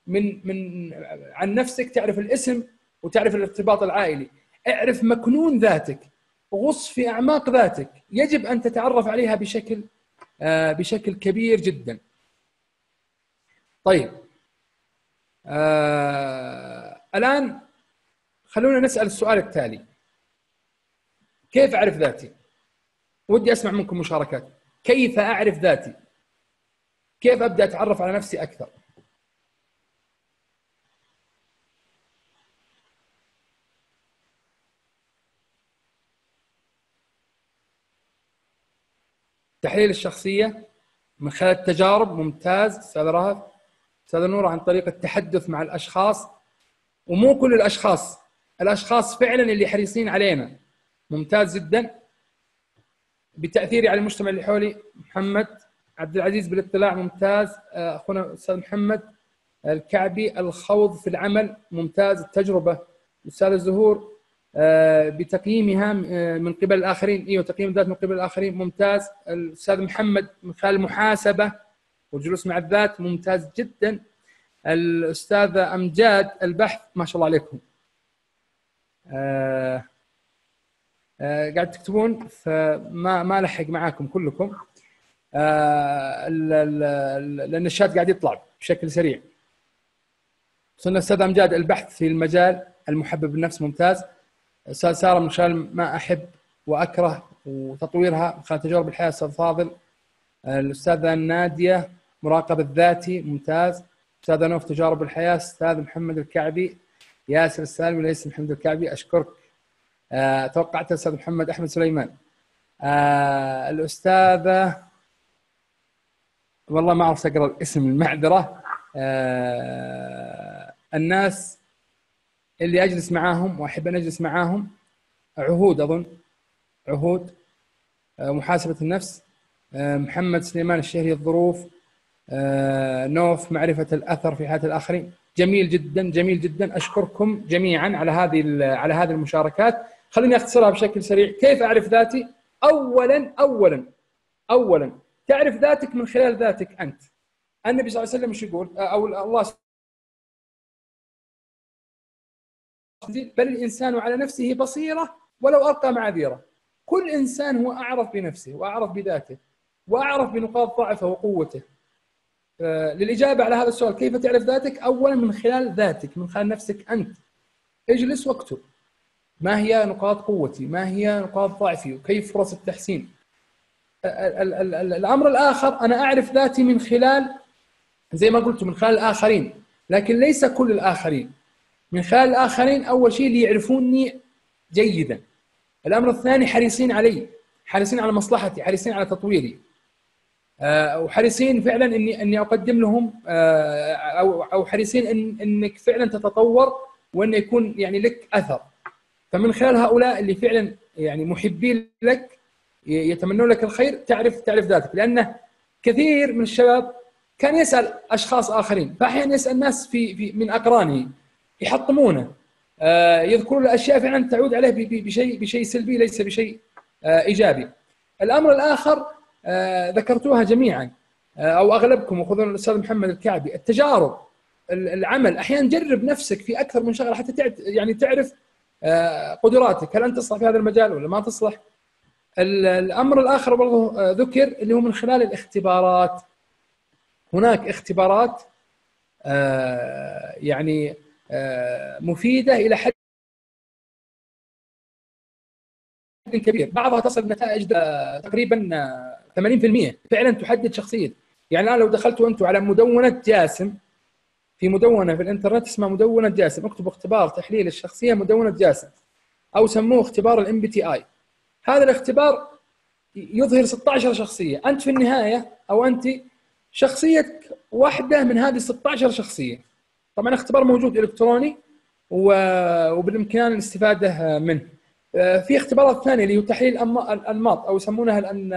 من من عن نفسك تعرف الاسم وتعرف الارتباط العائلي اعرف مكنون ذاتك غص في أعماق ذاتك يجب أن تتعرف عليها بشكل آه، بشكل كبير جدا طيب آه الآن خلونا نسأل السؤال التالي كيف أعرف ذاتي؟ ودي أسمع منكم مشاركات كيف أعرف ذاتي؟ كيف أبدأ أتعرف على نفسي أكثر؟ تحليل الشخصية من خلال التجارب ممتاز. أستاذ رهف استاذه نوره عن طريق التحدث مع الأشخاص. ومو كل الأشخاص الأشخاص فعلا اللي حريصين علينا. ممتاز جدا. بتأثيري على المجتمع اللي حولي محمد عبد العزيز بالاطلاع ممتاز. آه، أخونا أستاذ محمد الكعبي الخوض في العمل ممتاز. التجربة الاستاذه زهور بتقييمها آه، من قبل الآخرين. إيوه تقييم الذات من قبل الآخرين. ممتاز. الأستاذ محمد من خلال المحاسبه والجلوس مع الذات ممتاز جدا. الاستاذه أمجاد البحث ما شاء الله عليكم. آه آه قاعد تكتبون فما ما لحق معاكم كلكم. آه لأن الشات قاعد يطلع بشكل سريع. أستاذ أمجاد البحث في المجال المحبب بالنفس ممتاز. أستاذ سارة من خلال ما أحب وأكره وتطويرها من خلال تجارب الحياة أستاذ فاضل الأستاذة نادية مراقب الذاتي ممتاز. أستاذ نوف تجارب الحياة. أستاذ محمد الكعبي ياسر السالمي وليس محمد الكعبي. أشكرك. أه توقعت الاستاذ محمد أحمد سليمان. أه الأستاذة والله ما اعرف أقرأ الاسم المعذرة. أه الناس اللي أجلس معاهم وأحب أن أجلس معاهم عهود أظن عهود آه، محاسبة النفس آه، محمد سليمان الشهري الظروف آه، نوف معرفة الأثر في حياة الآخرين. جميل جدا جميل جدا. أشكركم جميعا على هذه على هذه المشاركات. خليني أختصرها بشكل سريع. كيف أعرف ذاتي؟ اولا اولا اولا. تعرف ذاتك من خلال ذاتك أنت. النبي صلى الله عليه وسلم إيش يقول؟ أو الله بل الإنسان على نفسه بصيرة ولو ارقى معاذيره كل إنسان هو أعرف بنفسه وأعرف بذاته وأعرف بنقاط ضعفه وقوته للإجابة على هذا السؤال كيف تعرف ذاتك؟ اولا من خلال ذاتك من خلال نفسك أنت اجلس واكتب ما هي نقاط قوتي؟ ما هي نقاط ضعفي؟ وكيف فرص التحسين؟ الأمر الآخر أنا أعرف ذاتي من خلال زي ما قلت من خلال الآخرين لكن ليس كل الآخرين من خلال الاخرين أول شيء ليعرفوني جيدا. الأمر الثاني حريصين علي حريصين على مصلحتي حريصين على تطويري. آه، وحريصين فعلا إني إني أقدم لهم آه، أو أو حريصين إن إنك فعلا تتطور وإنه يكون يعني لك أثر. فمن خلال هؤلاء اللي فعلا يعني محبين لك يتمنون لك الخير تعرف تعرف ذاتك. لأنه كثير من الشباب كان يسأل أشخاص آخرين فاحيانا يسأل ناس في, في من أقرانه. يحطمونه. آه، يذكرون الأشياء فعلا تعود عليه بشيء بشيء سلبي ليس بشيء إيجابي. الأمر الآخر آه، ذكرتوها جميعا آه، أو أغلبكم وخذون الأستاذ محمد الكعبي التجارب العمل. أحيانا جرب نفسك في أكثر من شغلة حتى يعني تعرف آه، قدراتك. هل أنت تصلح في هذا المجال ولا ما تصلح؟ الأمر الآخر برضه ذكر اللي هو من خلال الاختبارات. هناك اختبارات يعني مفيدة إلى حد كبير. بعضها تصل نتائج تقريبا 80% فعلا تحدد شخصيتك يعني الان لو دخلتوا أنتم على مدونة جاسم في مدونة في الإنترنت اسمها مدونة جاسم. اكتبوا اختبار تحليل الشخصية مدونة جاسم أو سموه اختبار ال MBTI هذا الاختبار يظهر 16 شخصية. أنت في النهاية أو أنت شخصيتك واحدة من هذه 16 شخصية. طبعا اختبار موجود إلكتروني وبالإمكان الاستفادة منه. آه، في اختبارات ثانية اللي هو تحليل الأنماط أو يسمونها الأن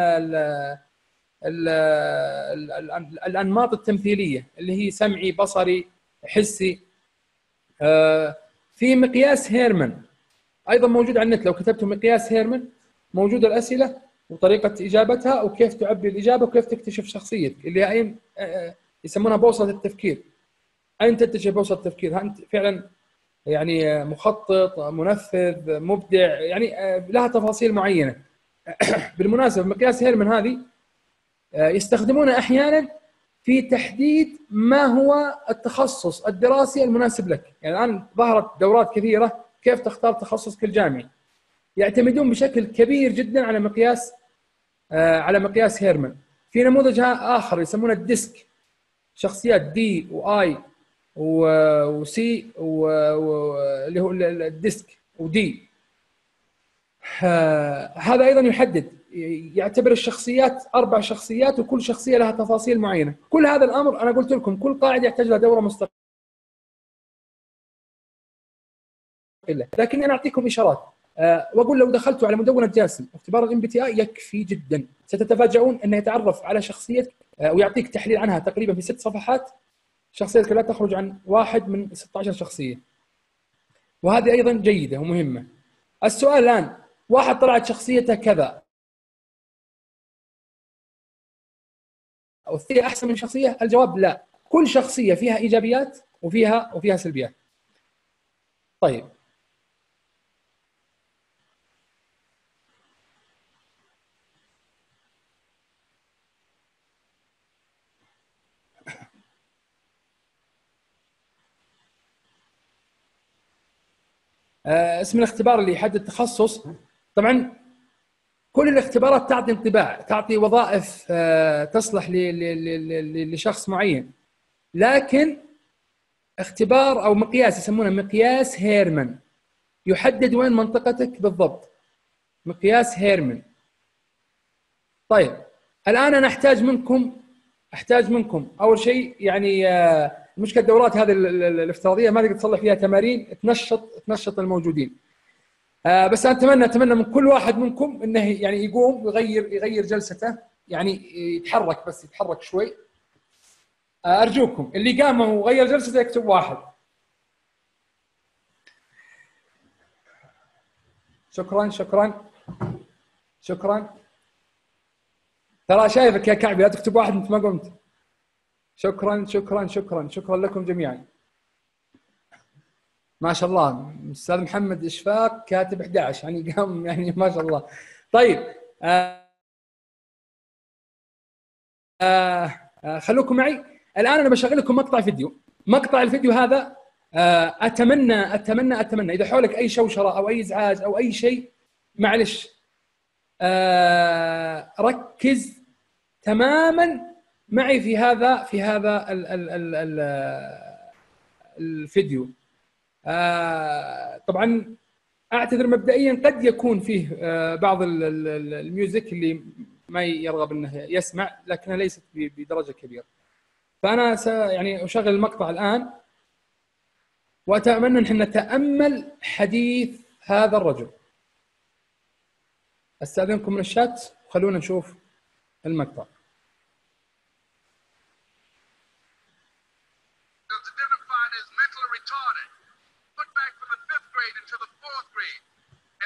الأنماط التمثيلية اللي هي سمعي بصري حسي. آه، في مقياس هيرمان أيضا موجود على النت. لو كتبتوا مقياس هيرمان موجود الأسئلة وطريقة إجابتها وكيف تعبي الإجابة وكيف تكتشف شخصيتك اللي هي آه، يسمونها بوصلة التفكير. اين تكتشف بوصله التفكير؟ أنت فعلا يعني مخطط منفذ مبدع؟ يعني آه، لها تفاصيل معينة. بالمناسبة مقياس هيرمن هذه آه، يستخدمونها أحيانا في تحديد ما هو التخصص الدراسي المناسب لك. يعني الآن ظهرت دورات كثيرة كيف تختار تخصص كل جامعي يعتمدون بشكل كبير جدا على مقياس آه، على مقياس هيرمن. في نموذج آخر يسمونه ال DISC شخصيات D و I و C واللي هو ال DISC و D هذا أيضا يحدد يعتبر الشخصيات أربع شخصيات وكل شخصية لها تفاصيل معينة. كل هذا الأمر أنا قلت لكم كل قاعدة يحتاج لها دورة مستقلة. لكن أنا أعطيكم إشارات. أه وأقول لو دخلتوا على مدونة جاسم اختبار ال MBTI يكفي جدا. ستتفاجؤون أنه يتعرف على شخصيتك أه ويعطيك تحليل عنها تقريبا في ست صفحات. شخصيتك لا تخرج عن واحد من 16 شخصية. وهذه أيضا جيدة ومهمة. السؤال الآن واحد طلعت شخصيته كذا. أو أحسن من شخصية؟ الجواب لا. كل شخصية فيها إيجابيات وفيها وفيها سلبيات. طيب. اسم الاختبار اللي يحدد تخصص. طبعا كل الاختبارات تعطي انطباع تعطي وظائف آه، تصلح لشخص معين. لكن اختبار أو مقياس يسمونه مقياس هيرمان. يحدد وين منطقتك بالضبط. مقياس هيرمان. طيب الآن أنا أحتاج منكم أحتاج منكم. أول شيء يعني آه، المشكلة الدورات هذه الافتراضية ما تقدر تصلح فيها تمارين تنشط تنشط الموجودين. آه بس أنا أتمنى أتمنى من كل واحد منكم إنه يعني يقوم ويغير يغير جلسته يعني يتحرك بس يتحرك شوي. آه أرجوكم اللي قام وغير جلسته يكتب واحد. شكرا شكرا. شكرا. ترى شايفك يا كعبي لا تكتب واحد انت ما قمت. شكرا شكرا شكرا شكرا لكم جميعا. ما شاء الله. أستاذ محمد اشفاق كاتب 11 يعني قام يعني ما شاء الله. طيب آه آه آه خلوكم معي. الآن أنا بشغل لكم مقطع فيديو. مقطع الفيديو هذا آه أتمنى أتمنى أتمنى. إذا حولك أي شوشرة أو أي إزعاج أو أي شيء معلش آه ركز تماما معي في هذا في هذا ال ال ال ال الفيديو. آه طبعا أعتذر مبدئيا قد يكون فيه آه بعض الميوزك اللي ما يرغب إنه يسمع لكنها ليست بدرجة كبيرة. فأنا س يعني أشغل المقطع الآن. وأتمنى أن نتأمل حديث هذا الرجل. استاذنكم من الشات وخلونا نشوف المقطع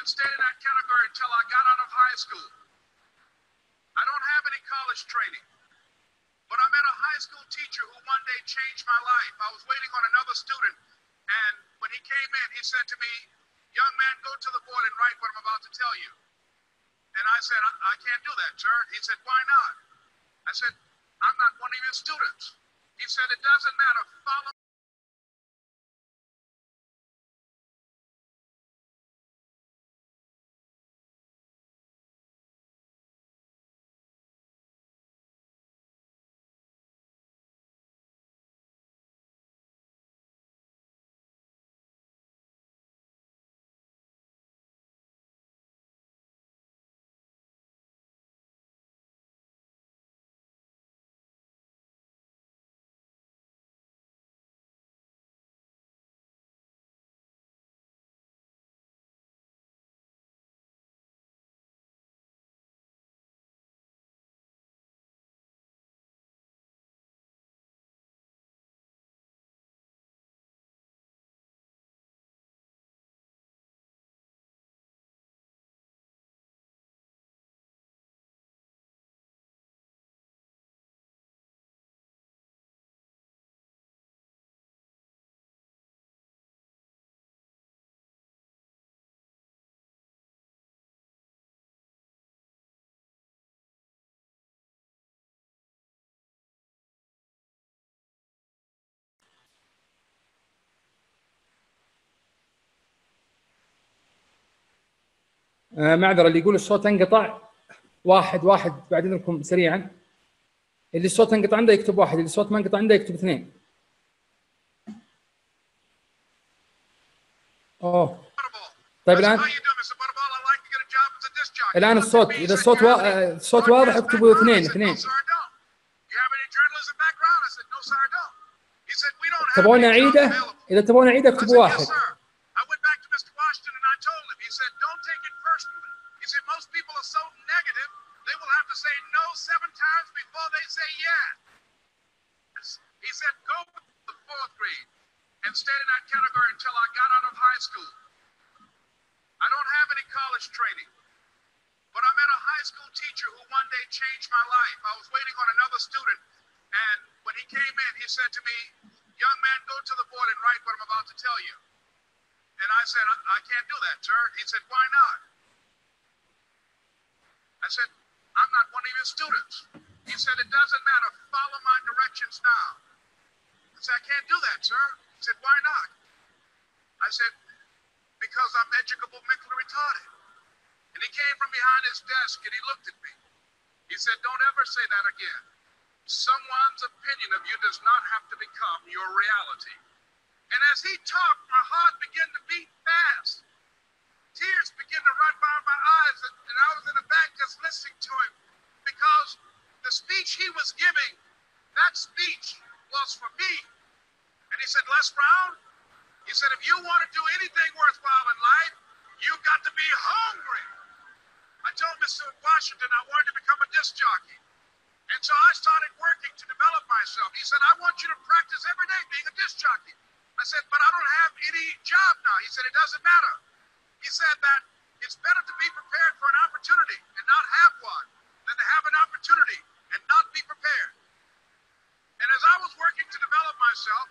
and stayed in that category until I got out of high school. I don't have any college training, but I met a high school teacher who one day changed my life. I was waiting on another student, and when he came in, he said to me, Young man, go to the board and write what I'm about to tell you. And I said, I, I can't do that, sir. He said, Why not? I said, I'm not one of your students. He said, It doesn't matter. Follow آه معذرة اللي يقول الصوت انقطع واحد واحد بعد اذنكم سريعا. اللي الصوت انقطع عنده يكتب واحد اللي الصوت ما انقطع عنده يكتب اثنين. أوه. طيب الان الآن الصوت إذا الصوت وا... الصوت واضح اكتبوا اثنين اثنين. تبغون أعيده؟ إذا تبغون أعيده اكتبوا واحد. And stayed in that category until I got out of high school. I don't have any college training, but I met a high school teacher who one day changed my life. I was waiting on another student, and when he came in, he said to me, Young man, go to the board and write what I'm about to tell you. And I said, I, I can't do that, sir. He said, Why not? I said, I'm not one of your students. He said, It doesn't matter. Follow my directions now. I said, I can't do that, sir. He said, Why not? I said, Because I'm educable mentally retarded. And he came from behind his desk and he looked at me. He said, Don't ever say that again. Someone's opinion of you does not have to become your reality. And as he talked, my heart began to beat fast. Tears began to run by my eyes, and I was in the back just listening to him because the speech he was giving, that speech was for me. And he said, Les Brown, he said, if you want to do anything worthwhile in life, you've got to be hungry. I told Mr. Washington I wanted to become a disc jockey. And so I started working to develop myself. He said, I want you to practice every day being a disc jockey. I said, but I don't have any job now. He said, it doesn't matter. He said that it's better to be prepared for an opportunity and not have one than to have an opportunity and not be prepared. And as I was working to develop myself,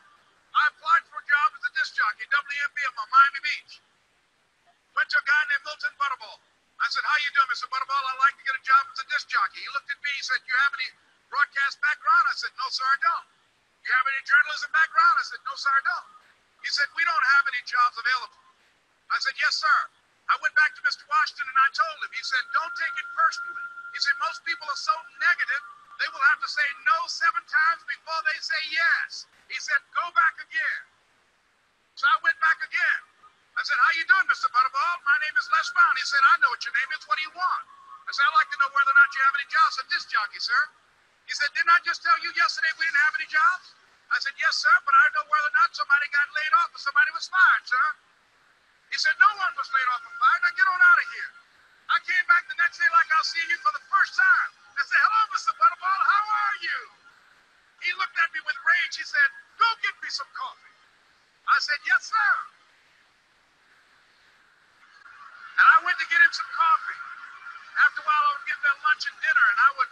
I applied for a job as a disc jockey, WMB of Miami Beach. Went to a guy named Milton Butterball. I said, how you doing, Mr. Butterball? I'd like to get a job as a disc jockey. He looked at me, he said, you have any broadcast background? I said, no, sir, I don't. You have any journalism background? I said, no, sir, I don't. He said, we don't have any jobs available. I said, Yes, sir. I went back to Mr. Washington and I told him, he said, Don't take it personally. He said, Most people are so negative, they will have to say no seven times before they say yes. He said, Go back again. So I went back again. I said, How you doing, Mr. Butterball? My name is Les Brown. He said, I know what your name is. What do you want? I said, I'd like to know whether or not you have any jobs at this jockey, sir. He said, Didn't I just tell you yesterday we didn't have any jobs? I said, Yes, sir, but I don't know whether or not somebody got laid off or somebody was fired, sir. He said, No one was laid off or fired. Now get on out of here. I came back the next day like I was seeing you for the first time and said, Hello, Mr. Butterball, how are you? He looked at me with rage. He said, Go get me some coffee. I said, Yes, sir. And I went to get him some coffee. After a while, I would get their lunch and dinner, and I would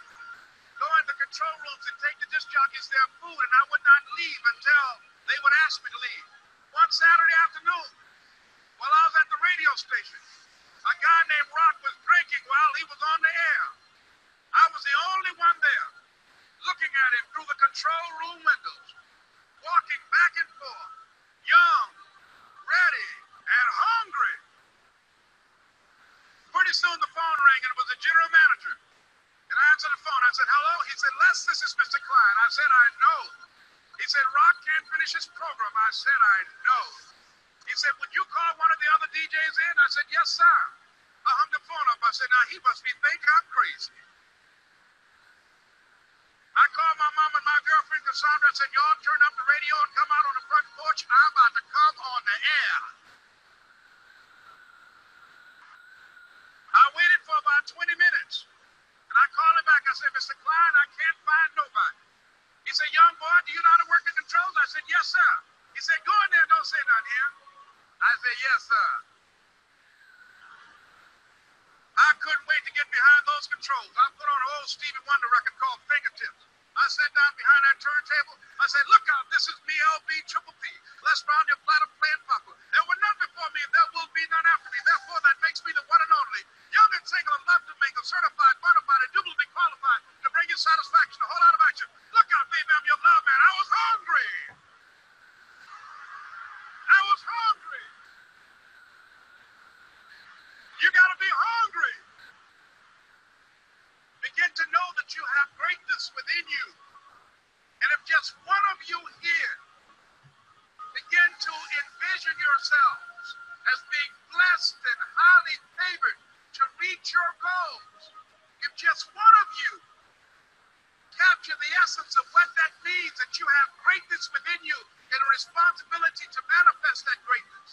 go in the control rooms and take the disc jockeys their food, and I would not leave until they would ask me to leave. One Saturday afternoon, while I was at the radio station, a guy named Rock was drinking while he was on the air. I was the only one there, looking at him through the control room windows, walking back and forth, young, ready, and hungry. Pretty soon the phone rang and it was the general manager. And I answered the phone. I said, hello? He said, Les, this is Mr. Klein. I said, I know. He said, Rock can't finish his program. I said, I know. He said, would you call one of the other DJs in? I said, yes, sir. I hung the phone up. I said, now he must be think I'm crazy. I called my mom and my girlfriend Cassandra and said, y'all turn up the radio and come out on the front porch. I'm about to come on the air. I waited for about 20 minutes. And I called him back. I said, Mr. Klein, I can't find nobody. He said, young boy, do you know how to work the controls? I said, yes, sir. He said, go in there, don't say nothing here. I said, yes, sir. I couldn't wait to get behind those controls. I put on an old Stevie Wonder record called Fingertips. I sat down behind that turntable. I said, look out, this is MLB Triple P. Les Brown, your platter playing papa. There were none before me, and there will be none after me. Therefore, that makes me the one and only. Young and single and love to mingle, certified, bona fide, and duly qualified to bring you satisfaction, a whole lot of action. Look out, baby, I'm your love man. I was hungry. I was hungry. You got to be hungry. Begin to know that you have greatness within you. And if just one of you here begin to envision yourselves as being blessed and highly favored to reach your goals, if just one of you capture the essence of what that means that you have greatness within you and a responsibility to manifest that greatness,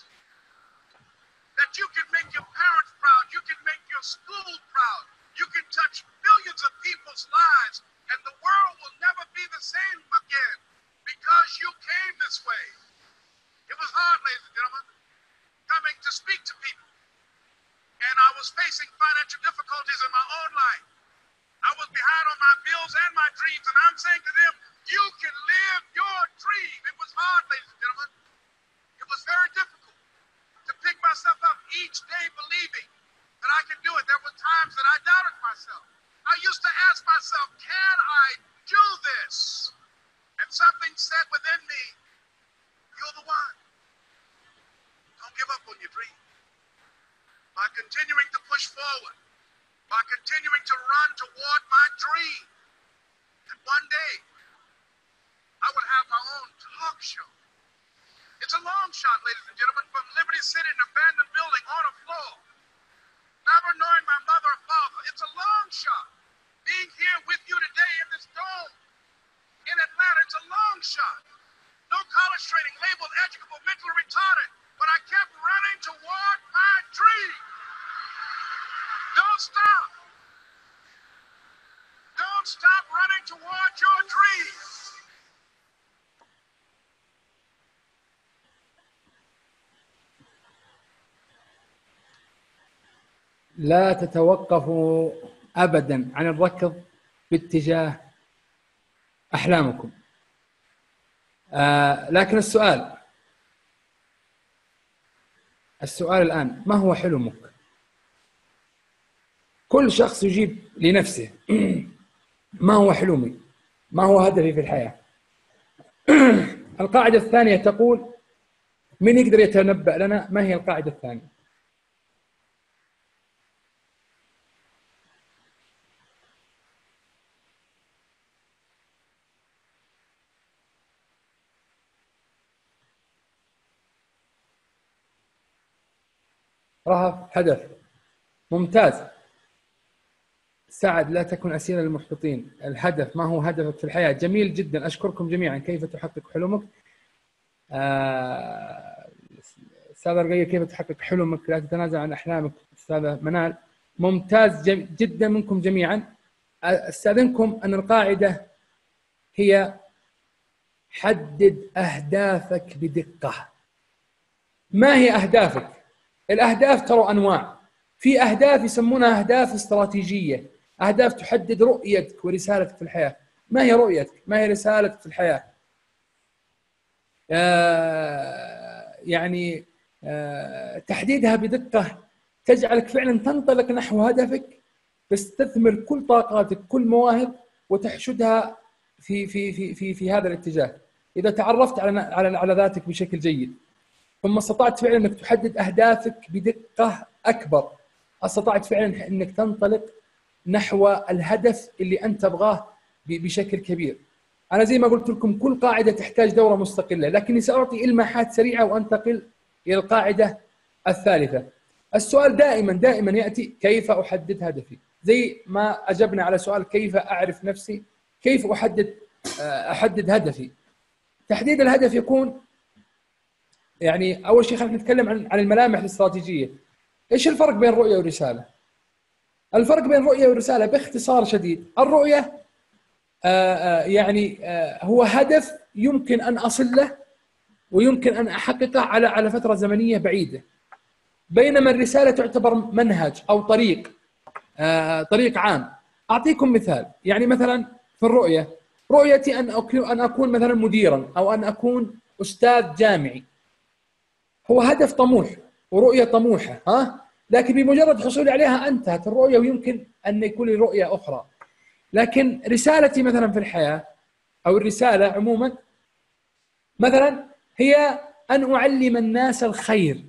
that you can make your parents proud, you can make your school proud, you can touch millions of people's lives, and the world will never be the same again because you came this way. It was hard, ladies and gentlemen, coming to speak to people. And I was facing financial difficulties in my own life. I was behind on my bills and my dreams, and I'm saying to them, لا تتوقفوا ابدا عن الركض باتجاه أحلامكم. آه لكن السؤال السؤال الآن ما هو حلمك؟ كل شخص يجيب لنفسه ما هو حلمي ما هو هدفي في الحياة القاعدة الثانية تقول من يقدر يتنبأ لنا ما هي القاعدة الثانية رهف هدف ممتاز. سعد لا تكن أسيرا للمحبطين الهدف ما هو هدفك في الحياة؟ جميل جدا. أشكركم جميعا. كيف تحقق حلمك؟ آه، أستاذ رقية كيف تحقق حلمك؟ لا تتنازل عن أحلامك أستاذة منال. ممتاز جدا منكم جميعا. أستأذنكم أن القاعدة هي حدد أهدافك بدقة. ما هي أهدافك؟ الأهداف ترى أنواع. في أهداف يسمونها أهداف استراتيجية. أهداف تحدد رؤيتك ورسالتك في الحياة. ما هي رؤيتك؟ ما هي رسالتك في الحياة؟ آه يعني آه تحديدها بدقة. تجعلك فعلا تنطلق نحو هدفك تستثمر كل طاقاتك كل مواهب وتحشدها في في في في في هذا الاتجاه. إذا تعرفت على على على ذاتك بشكل جيد. ثم استطعت فعلا أنك تحدد أهدافك بدقة أكبر. استطعت فعلا أنك تنطلق نحو الهدف اللي أنت تبغاه بشكل كبير. أنا زي ما قلت لكم كل قاعدة تحتاج دورة مستقلة لكني سأعطي إلماحات سريعة وأنتقل إلى القاعدة الثالثة. السؤال دائما دائما يأتي كيف أحدد هدفي؟ زي ما أجبنا على سؤال كيف أعرف نفسي؟ كيف أحدد أحدد هدفي؟ تحديد الهدف يكون يعني أول شيء خلينا نتكلم عن عن الملامح الاستراتيجية. إيش الفرق بين الرؤيه والرساله الفرق بين الرؤيه والرساله باختصار شديد. الرؤية يعني هو هدف يمكن أن أصل له ويمكن أن أحققه على على فترة زمنية بعيدة. بينما الرسالة تعتبر منهج أو طريق طريق عام. أعطيكم مثال. يعني مثلا في الرؤية رؤيتي أن أن أكون مثلا مديرا أو أن أكون أستاذ جامعي. هو هدف طموح ورؤية طموحة ها؟ لكن بمجرد حصولي عليها انتهت الرؤية ويمكن أن يكون لي رؤية أخرى. لكن رسالتي مثلا في الحياة أو الرسالة عموما مثلا هي أن أعلم الناس الخير.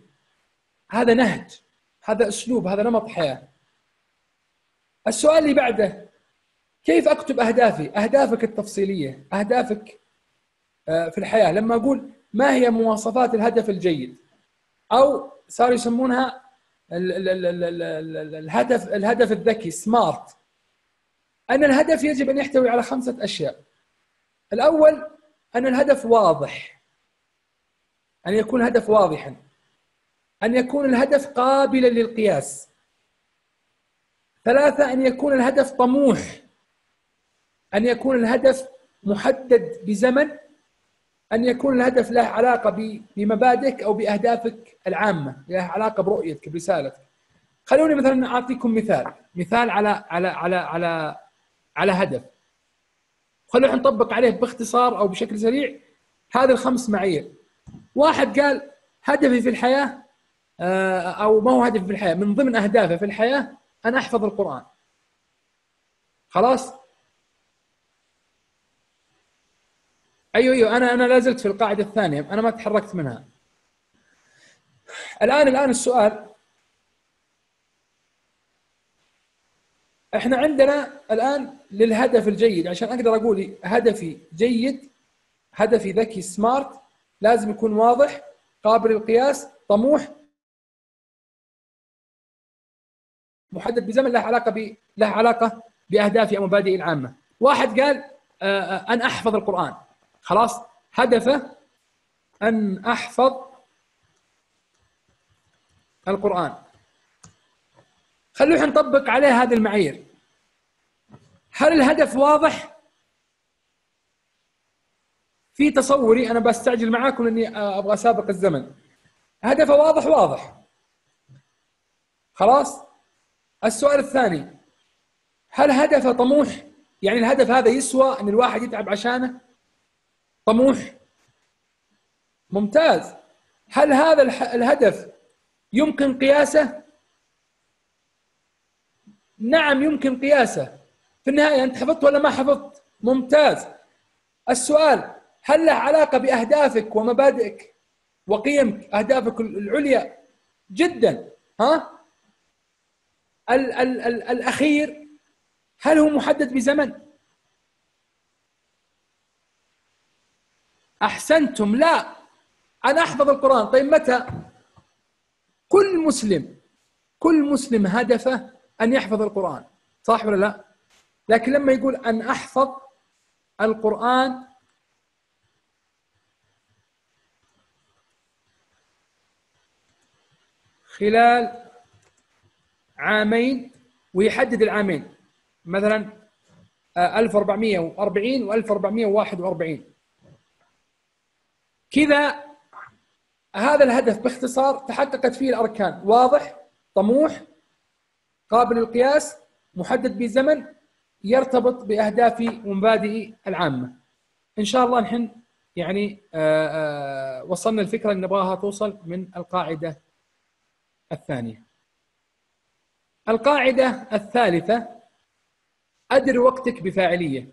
هذا نهج هذا أسلوب هذا نمط حياة. السؤال اللي بعده كيف أكتب أهدافي؟ أهدافك التفصيلية أهدافك في الحياة. لما أقول ما هي مواصفات الهدف الجيد؟ أو صاروا يسمونها الهدف الهدف الذكي سمارت أن الهدف يجب أن يحتوي على خمسة أشياء. الأول أن الهدف واضح. أن يكون الهدف واضحا. أن يكون الهدف قابلا للقياس. ثلاثة أن يكون الهدف طموح. أن يكون الهدف محدد بزمن. أن يكون الهدف له علاقة بمبادئك أو بأهدافك العامة له علاقة برؤيتك برسالتك. خلوني مثلا أعطيكم مثال مثال على على على على على هدف. خلونا نطبق عليه باختصار أو بشكل سريع. هذه الخمس معايير. واحد قال هدفي في الحياة أو ما هو هدفي في الحياة من ضمن اهدافه في الحياة أن أحفظ القرآن. خلاص؟ أيوه أيوه. أنا أنا لا زلت في القاعدة الثانية. أنا ما تحركت منها. الآن الآن السؤال. إحنا عندنا الآن للهدف الجيد. عشان أقدر أقول هدفي جيد هدفي ذكي سمارت لازم يكون واضح قابل للقياس طموح. محدد بزمن له علاقة ب له علاقة بأهدافي أو مبادئي العامة. واحد قال أن أحفظ القرآن. خلاص؟ هدفه أن أحفظ القرآن. خلونا نطبق عليه هذه المعايير. هل الهدف واضح؟ في تصوري أنا بستعجل معاكم اني أبغى أسابق الزمن. هدفه واضح؟ واضح. خلاص؟ السؤال الثاني. هل هدفه طموح؟ يعني الهدف هذا يسوى أن الواحد يتعب عشانه؟ طموح. ممتاز. هل هذا الهدف يمكن قياسه؟ نعم يمكن قياسه. في النهاية أنت حفظت ولا ما حفظت؟ ممتاز. السؤال هل له علاقة بأهدافك ومبادئك وقيمك أهدافك العليا؟ جدا. ها؟ ال ال ال الأخير هل هو محدد بزمن؟ أحسنتم؟ لا. أنا أحفظ القرآن. طيب متى؟ كل مسلم كل مسلم هدفه أن يحفظ القرآن. صح ولا لا؟ لكن لما يقول أن أحفظ القرآن خلال عامين ويحدد العامين. مثلا 1440 و 1441 كذا هذا الهدف باختصار تحققت فيه الأركان. واضح؟ طموح؟ قابل للقياس؟ محدد بزمن؟ يرتبط باهدافي ومبادئي العامة. إن شاء الله نحن يعني آآ آآ وصلنا الفكرة اللي نبغاها توصل من القاعدة الثانية. القاعدة الثالثة أدر وقتك بفاعلية.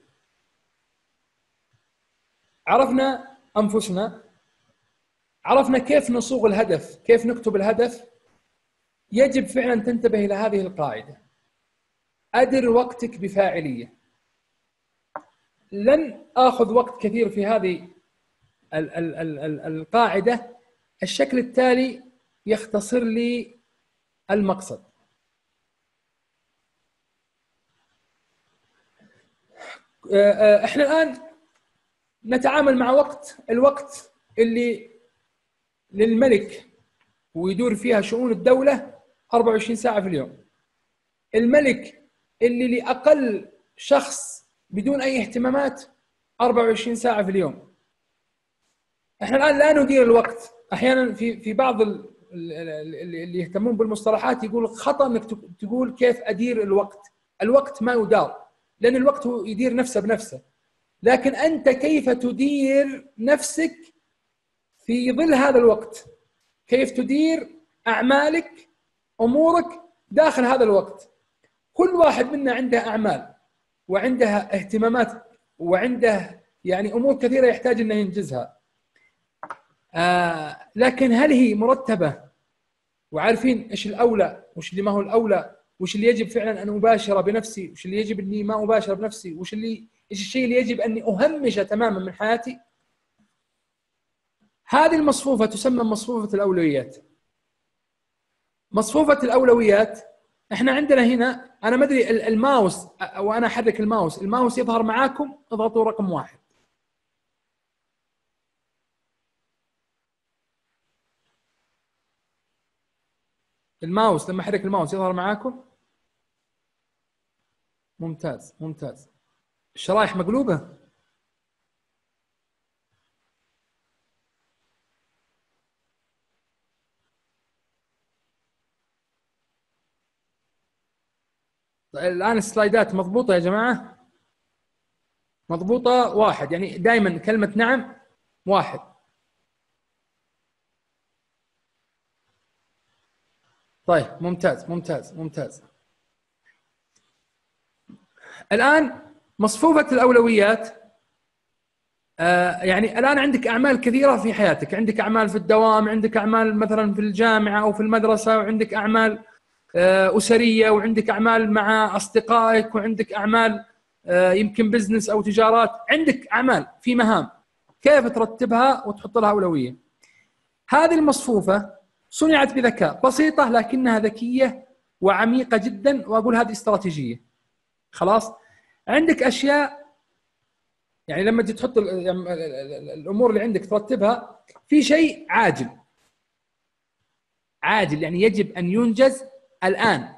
عرفنا أنفسنا. عرفنا كيف نصوغ الهدف كيف نكتب الهدف. يجب فعلا تنتبه إلى هذه القاعدة. أدر وقتك بفاعلية. لن آخذ وقت كثير في هذه ال ال ال ال القاعدة. الشكل التالي يختصر لي المقصد. إحنا الآن نتعامل مع وقت الوقت اللي للملك ويدور فيها شؤون الدولة 24 ساعة في اليوم. الملك اللي لأقل شخص بدون أي اهتمامات 24 ساعة في اليوم. إحنا الآن لا ندير الوقت. أحيانا في في بعض اللي يهتمون بالمصطلحات يقول خطأ أنك تقول كيف أدير الوقت. الوقت ما يدار لأن الوقت هو يدير نفسه بنفسه. لكن أنت كيف تدير نفسك في ظل هذا الوقت؟ كيف تدير أعمالك أمورك داخل هذا الوقت؟ كل واحد منا عنده أعمال وعنده اهتمامات وعنده يعني أمور كثيرة يحتاج إنه ينجزها. آه لكن هل هي مرتبة؟ وعارفين إيش الأولى وش اللي ما هو الأولى وش اللي يجب فعلا أن اباشره بنفسي وش اللي يجب إني ما أباشر بنفسي وش اللي إيش الشيء اللي يجب أني أهمشه تماما من حياتي؟ هذه المصفوفة تسمى مصفوفة الأولويات. مصفوفة الأولويات إحنا عندنا هنا أنا ما أدري الماوس وأنا أحرك الماوس. الماوس يظهر معاكم اضغطوا رقم واحد. الماوس لما أحرك الماوس يظهر معاكم؟ ممتاز ممتاز. الشرائح مقلوبة؟ الآن السلايدات مضبوطة يا جماعة؟ مضبوطة واحد يعني دائما كلمة نعم واحد. طيب ممتاز ممتاز ممتاز. الآن مصفوفة الأولويات آه يعني الآن عندك أعمال كثيرة في حياتك عندك أعمال في الدوام عندك أعمال مثلا في الجامعة أو في المدرسة وعندك أعمال آه، أسرية وعندك أعمال مع أصدقائك وعندك أعمال آه، يمكن بزنس أو تجارات عندك أعمال في مهام كيف ترتبها وتحط لها أولوية. هذه المصفوفة صنعت بذكاء بسيطة لكنها ذكية وعميقة جدا وأقول هذه استراتيجية. خلاص؟ عندك أشياء يعني لما تجي تحط الأمور اللي عندك ترتبها في شيء عاجل. عاجل يعني يجب أن ينجز الآن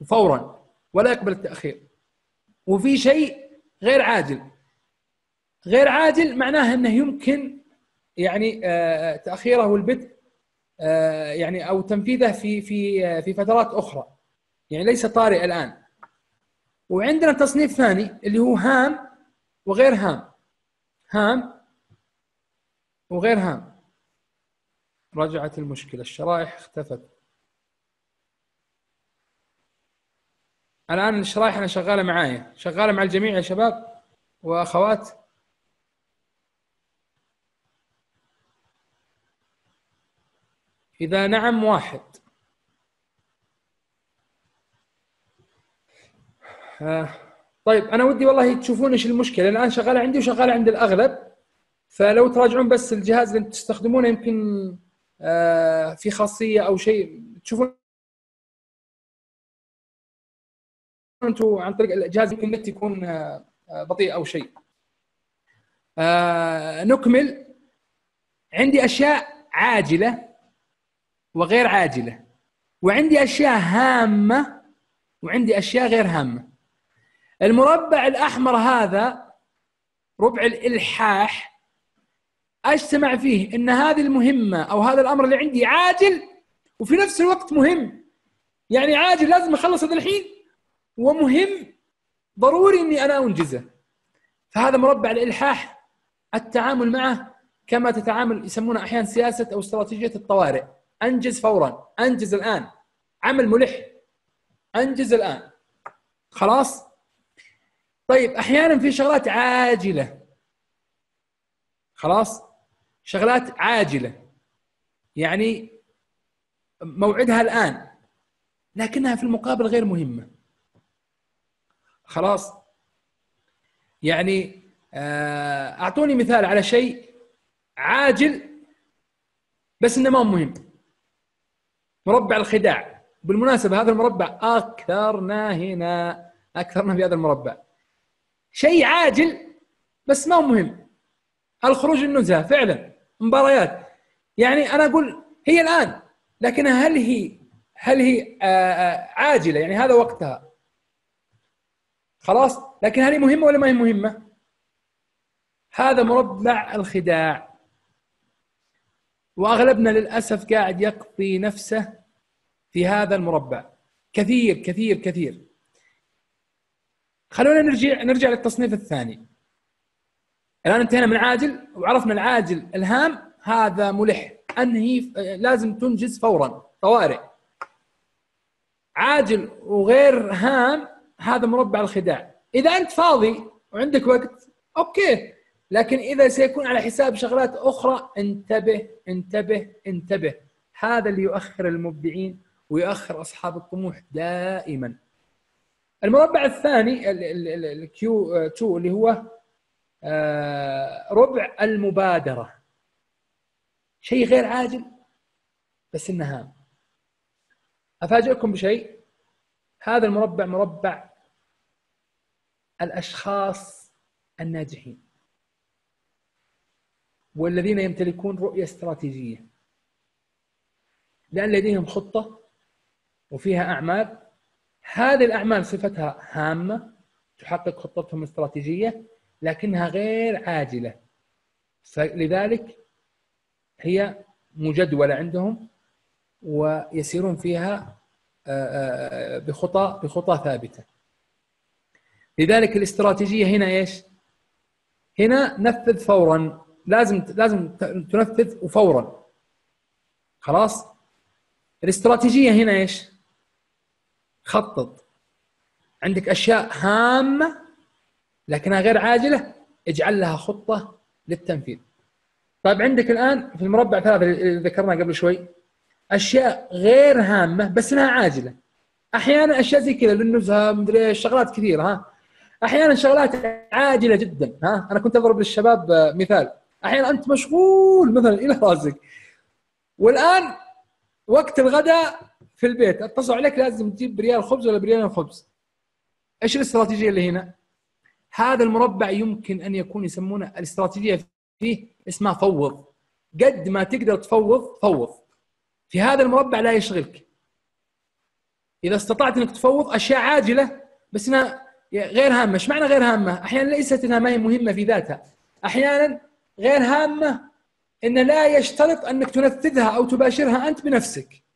وفورا ولا يقبل التأخير. وفي شيء غير عاجل. غير عاجل معناه أنه يمكن يعني آه، تأخيره والبدء آه، يعني أو تنفيذه في في آه، في فترات أخرى. يعني ليس طارئ الآن. وعندنا تصنيف ثاني اللي هو هام وغير هام. هام وغير هام. رجعت المشكلة الشرائح اختفت. الآن الشرايح أنا شغالة معايا. شغالة مع الجميع يا شباب وأخوات. إذا نعم واحد آه، طيب أنا ودي والله تشوفون إيش المشكلة. الان شغاله عندي وشغاله عند الأغلب. فلو تراجعون بس الجهاز اللي أنتم تستخدمونه يمكن آه، في خاصية أو شيء. تشوفون؟ أنتم عن طريق الجهاز يمكن النت يكون آه، بطيء أو شيء. نكمل. عندي أشياء عاجلة وغير عاجلة وعندي أشياء هامة وعندي أشياء غير هامة. المربع الأحمر هذا ربع الإلحاح أجتمع فيه إن هذه المهمة أو هذا الأمر اللي عندي عاجل وفي نفس الوقت مهم. يعني عاجل لازم أخلص هذا الحين. ومهم ضروري إني أنا أنجزه. فهذا مربع الإلحاح التعامل معه كما تتعامل يسمونه أحيانا سياسة أو استراتيجية الطوارئ. أنجز فورا. أنجز الآن. عمل ملح. أنجز الآن. خلاص؟ طيب أحيانا في شغلات عاجلة. خلاص؟ شغلات عاجلة. يعني موعدها الآن لكنها في المقابل غير مهمة. خلاص؟ يعني آه، أعطوني مثال على شيء عاجل بس إنه ما مهم. مربع الخداع. بالمناسبة هذا المربع أكثرنا هنا أكثرنا في هذا المربع. شيء عاجل بس ما هو مهم. الخروج للنزهه فعلا. مباريات. يعني أنا أقول هي الآن لكن هل هي هل هي آه، آه، عاجلة؟ يعني هذا وقتها. خلاص؟ لكن هل هي مهمة ولا ما هي مهمة؟ هذا مربع الخداع. وأغلبنا للأسف قاعد يقضي نفسه في هذا المربع. كثير كثير كثير. خلونا نرجع نرجع للتصنيف الثاني. الآن انتهينا من عاجل وعرفنا العاجل الهام هذا ملح. أنهي لازم تنجز فورا طوارئ. عاجل وغير هام هذا مربع الخداع. إذا أنت فاضي وعندك وقت أوكي. لكن إذا سيكون على حساب شغلات أخرى انتبه انتبه انتبه. هذا اللي يؤخر المبدعين ويؤخر أصحاب الطموح دائما. المربع الثاني الكيو 2 اللي هو آه، ربع المبادرة. شيء غير عاجل بس انه هام. أفاجئكم بشيء. هذا المربع مربع الأشخاص الناجحين والذين يمتلكون رؤية استراتيجية. لأن لديهم خطة وفيها أعمال هذه الأعمال صفتها هامة تحقق خطتهم الاستراتيجية لكنها غير عاجلة. فلذلك هي مجدولة عندهم ويسيرون فيها آه، آه، بخطى بخطى ثابتة. لذلك الاستراتيجية هنا إيش؟ هنا نفذ فورا. لازم لازم تنفذ وفورا. خلاص؟ الاستراتيجية هنا إيش؟ خطط. عندك أشياء هامة لكنها غير عاجلة اجعل لها خطة للتنفيذ. طيب عندك الآن في المربع ثلاثة اللي ذكرناه قبل شوي أشياء غير هامة بس إنها عاجلة. أحيانا أشياء زي كذا للنزهة مدري إيش شغلات كثيرة ها. أحيانا شغلات عاجلة جدا ها. أنا كنت أضرب للشباب مثال. أحيانا أنت مشغول مثلا إلى راسك. والآن وقت الغداء في البيت اتصلوا عليك لازم تجيب بريال خبز ولا بريالين خبز إيش الاستراتيجية اللي هنا؟ هذا المربع يمكن أن يكون يسمونه الاستراتيجية فيه اسمها فوض قد ما تقدر تفوض فوض في هذا المربع لا يشغلك إذا استطعت إنك تفوض أشياء عاجلة بس إنها غير هامة، إيش معنى غير هامة؟ أحيانا ليست إنها ما هي مهمة في ذاتها، أحيانا غير هامة إن لا يشترط أنك تنفذها أو تباشرها أنت بنفسك.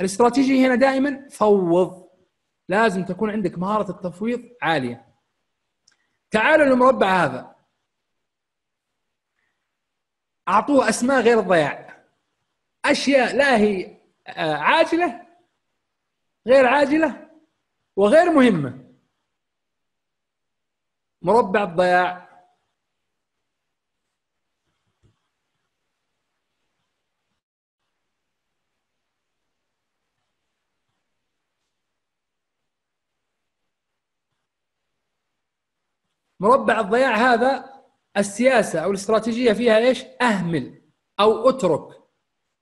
الاستراتيجيه هنا دائما فوض. لازم تكون عندك مهارة التفويض عالية. تعالوا للمربع هذا. أعطوه أسماء غير الضياع. أشياء لا هي آه، عاجلة غير عاجلة وغير مهمة. مربع الضياع. مربع الضياع هذا السياسة أو الاستراتيجية فيها إيش؟ أهمل أو أترك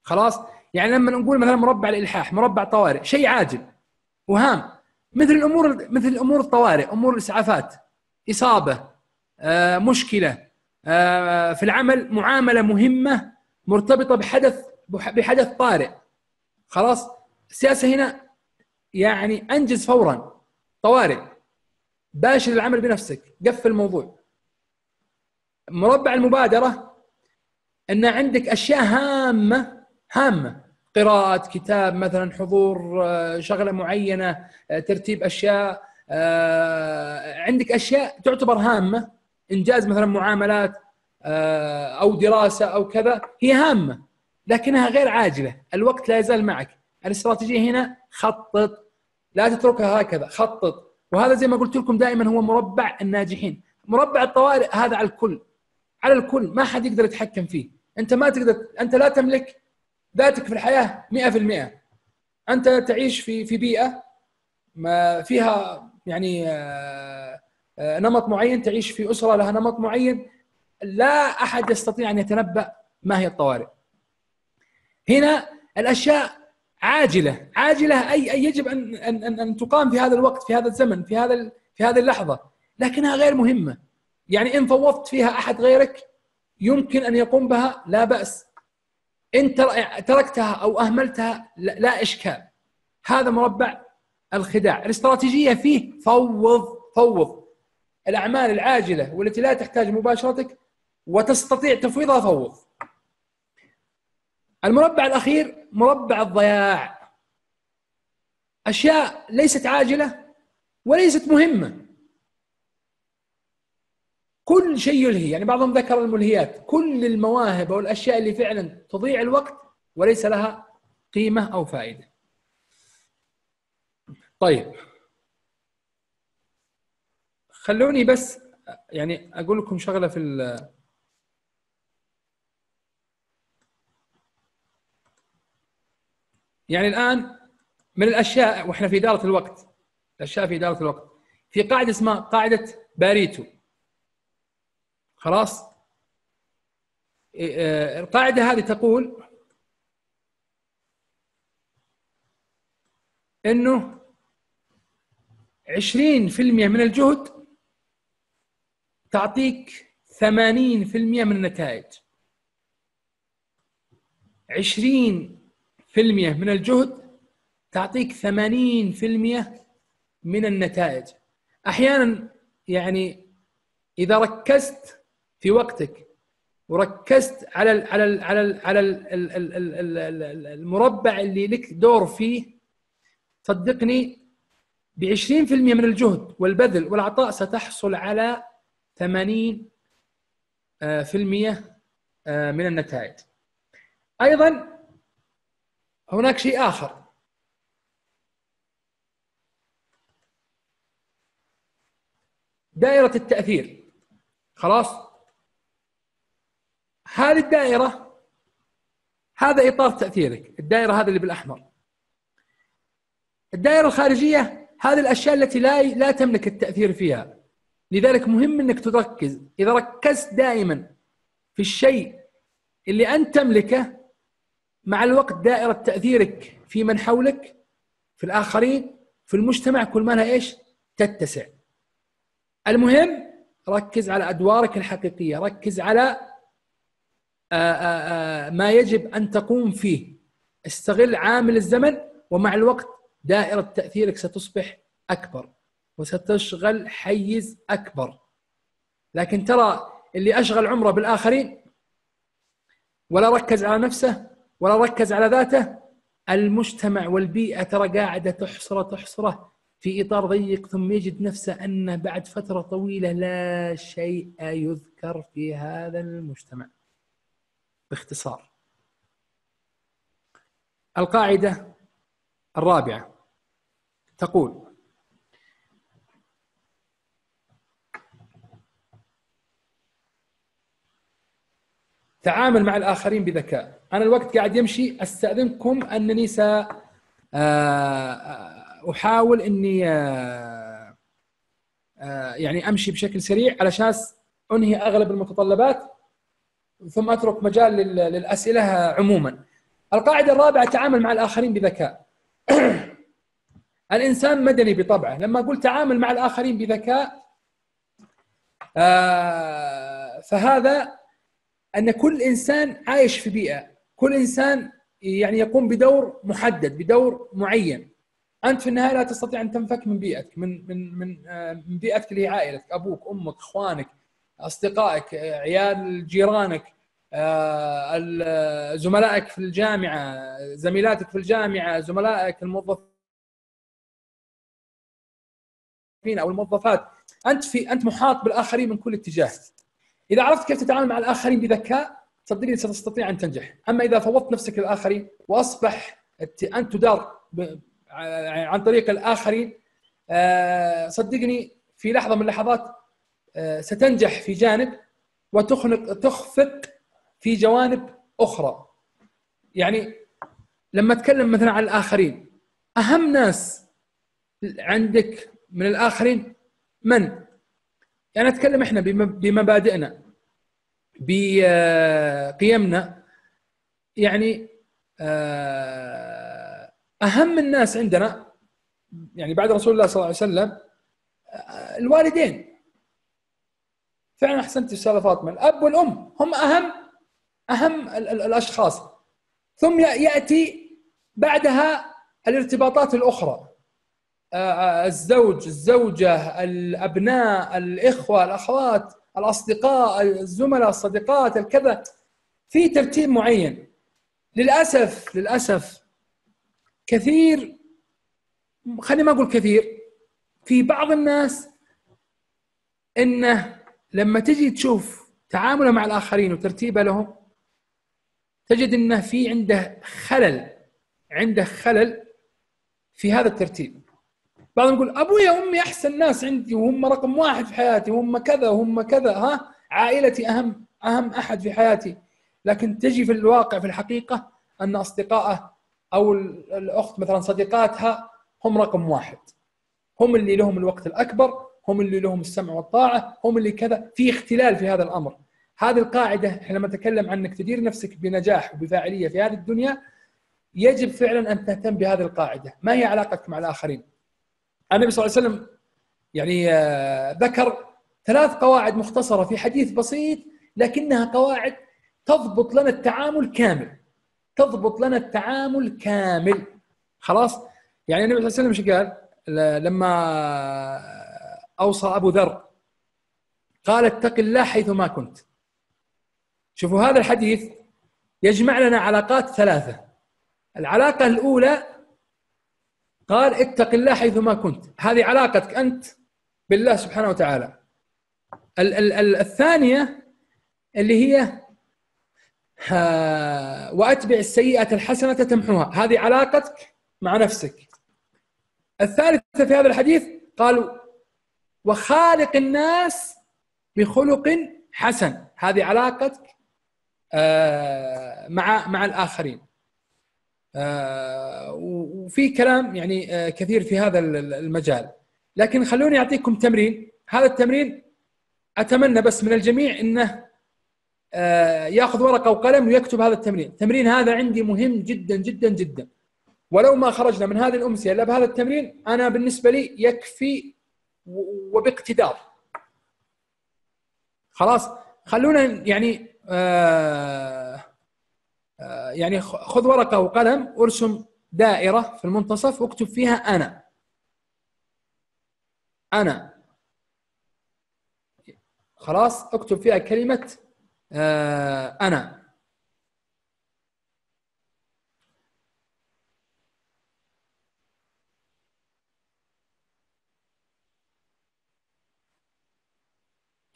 خلاص؟ يعني لما نقول مثلا مربع الإلحاح، مربع طوارئ، شيء عاجل وهام مثل الأمور مثل امور الطوارئ، أمور الإسعافات، إصابة، آه، مشكلة، آه، في العمل معاملة مهمة مرتبطة بحدث بحدث طارئ. خلاص؟ السياسة هنا يعني أنجز فورا طوارئ باشر العمل بنفسك قفل الموضوع. مربع المبادرة أن عندك أشياء هامة هامة. قراءة كتاب مثلا حضور آه، شغلة معينة آه، ترتيب أشياء آه، عندك أشياء تعتبر هامة. إنجاز مثلا معاملات أو دراسة أو كذا هي هامة لكنها غير عاجلة. الوقت لا يزال معك. الاستراتيجية هنا خطط لا تتركها هكذا خطط. وهذا زي ما قلت لكم دائما هو مربع الناجحين. مربع الطوارئ هذا على الكل. على الكل. ما حد يقدر يتحكم فيه. أنت ما تقدر أنت لا تملك ذاتك في الحياة 100% أنت تعيش في في بيئة ما فيها يعني آه، آه، نمط معين تعيش في أسرة لها نمط معين. لا أحد يستطيع أن يتنبأ ما هي الطوارئ. هنا الأشياء عاجلة عاجلة أي يجب أن أن أن تقام في هذا الوقت في هذا الزمن في هذا في هذه اللحظة. لكنها غير مهمة. يعني إن فوضت فيها أحد غيرك يمكن أن يقوم بها لا بأس. إن تركتها أو أهملتها لا إشكال. هذا مربع الخداع. الاستراتيجية فيه فوض فوض. الأعمال العاجلة والتي لا تحتاج مباشرتك وتستطيع تفويضها فوض. المربع الأخير مربع الضياع. أشياء ليست عاجلة وليست مهمة. كل شيء يلهي يعني بعضهم ذكر الملهيات. كل المواهب أو الاشياء اللي فعلا تضيع الوقت وليس لها قيمة أو فائدة. طيب. خلوني بس يعني أقول لكم شغلة في يعني الآن من الأشياء وإحنا في إدارة الوقت الأشياء في إدارة الوقت. في قاعدة اسمها قاعدة باريتو. خلاص؟ آه، القاعدة هذه تقول إنه 20% من الجهد تعطيك 80% من النتائج. 20 من الجهد تعطيك 80% من النتائج. أحيانا يعني إذا ركزت في وقتك وركزت على ال على ال على ال على ال المربع اللي لك دور فيه صدقني ب 20% من الجهد والبذل والعطاء ستحصل على 80 آه، في المية آه، من النتائج. أيضا هناك شيء آخر. دائرة التأثير. خلاص؟ هذه الدائرة هذا إطار تأثيرك الدائرة هذا اللي بالأحمر. الدائرة الخارجية هذه الأشياء التي لا لا تملك التأثير فيها. لذلك مهم أنك تركز. إذا ركزت دائما في الشيء اللي أنت تملكه مع الوقت دائرة تأثيرك في من حولك في الآخرين في المجتمع كل ما لها إيش؟ تتسع. المهم ركز على أدوارك الحقيقية ركز على آه، آه، آه، ما يجب أن تقوم فيه. استغل عامل الزمن ومع الوقت دائرة تأثيرك ستصبح أكبر وستشغل حيز أكبر. لكن ترى اللي أشغل عمره بالآخرين ولا ركز على نفسه ولا ركز على ذاته المجتمع والبيئة ترى قاعدة تحصره تحصره في إطار ضيق ثم يجد نفسه أنه بعد فترة طويلة لا شيء يذكر في هذا المجتمع. باختصار. القاعدة الرابعة تقول تعامل مع الآخرين بذكاء. أنا الوقت قاعد يمشي أستأذنكم أنني س آه، أحاول أني آه، آه، يعني أمشي بشكل سريع على أساس أنهي أغلب المتطلبات ثم أترك مجال لل- للأسئلة عموما. القاعدة الرابعة تعامل مع الآخرين بذكاء. الإنسان مدني بطبعه. لما أقول تعامل مع الآخرين بذكاء آه، فهذا أن كل إنسان عايش في بيئة كل إنسان يعني يقوم بدور محدد بدور معين. أنت في النهاية لا تستطيع أن تنفك من بيئتك من من من آه، من بيئتك اللي هي عائلتك أبوك أمك إخوانك أصدقائك عيال جيرانك آه، زملائك في الجامعة زميلاتك في الجامعة زملائك الموظفين أو الموظفات. أنت في أنت محاط بالآخرين من كل اتجاه. إذا عرفت كيف تتعامل مع الآخرين بذكاء صدقني ستستطيع أن تنجح. أما إذا فوضت نفسك للآخرين وأصبح انت تدار عن طريق الآخرين آه، صدقني في لحظة من اللحظات آه، ستنجح في جانب وتخنق تخفق في جوانب أخرى. يعني لما أتكلم مثلا عن الآخرين أهم ناس عندك من الآخرين من؟ يعني أتكلم إحنا بم- بمبادئنا. بقيمنا يعني آه، أهم الناس عندنا يعني بعد رسول الله صلى الله عليه وسلم آه، الوالدين. فعلا أحسنت استاذه فاطمة. الأب والأم هم أهم أهم ال- ال- الأشخاص. ثم يأتي بعدها الارتباطات الأخرى. آه، الزوج الزوجة الأبناء الإخوة الأخوات. الأصدقاء الزملاء الصديقات الكذا. في ترتيب معين. للأسف للأسف كثير خليني ما أقول كثير في بعض الناس إنه لما تجي تشوف تعامله مع الآخرين وترتيبه لهم تجد إنه في عنده خلل عنده خلل في هذا الترتيب. بعضهم يقول أبوي وأمي أحسن ناس عندي وهم رقم واحد في حياتي وهم كذا وهم كذا. ها؟ عائلتي أهم أهم أحد في حياتي. لكن تجي في الواقع في الحقيقة أن أصدقائه أو ال- الأخت مثلا صديقاتها هم رقم واحد. هم اللي لهم الوقت الأكبر هم اللي لهم السمع والطاعة هم اللي كذا. في اختلال في هذا الأمر. هذه القاعدة إحنا لما نتكلم عن إنك تدير نفسك بنجاح وبفاعلية في هذه الدنيا يجب فعلا أن تهتم بهذه القاعدة. ما هي علاقتك مع الآخرين؟ النبي صلى الله عليه وسلم يعني آه، ذكر ثلاث قواعد مختصرة في حديث بسيط لكنها قواعد تضبط لنا التعامل كامل. تضبط لنا التعامل كامل. خلاص؟ يعني النبي صلى الله عليه وسلم إيش قال؟ لما أوصى أبو ذر قال اتق الله حيثما كنت. شوفوا هذا الحديث يجمع لنا علاقات ثلاثة. العلاقة الأولى قال اتق الله حيثما كنت. هذه علاقتك أنت بالله سبحانه وتعالى. ال- ال- ال- الثانية اللي هي ها وأتبع السيئة الحسنة تمحوها. هذه علاقتك مع نفسك. الثالثة في هذا الحديث قالوا وخالق الناس بخلق حسن. هذه علاقتك آه، مع مع الآخرين. آه، وفي كلام يعني آه، كثير في هذا ال- المجال. لكن خلوني أعطيكم تمرين. هذا التمرين أتمنى بس من الجميع إنه آه، يأخذ ورقة وقلم ويكتب هذا التمرين. التمرين هذا عندي مهم جدا جدا جدا. ولو ما خرجنا من هذه الأمسية إلا بهذا التمرين أنا بالنسبة لي يكفي وباقتدار. خلاص؟ خلونا يعني آه آه، يعني خ- خذ ورقة وقلم وارسم دائرة في المنتصف واكتب فيها أنا. أنا. خلاص اكتب فيها كلمة آه، أنا.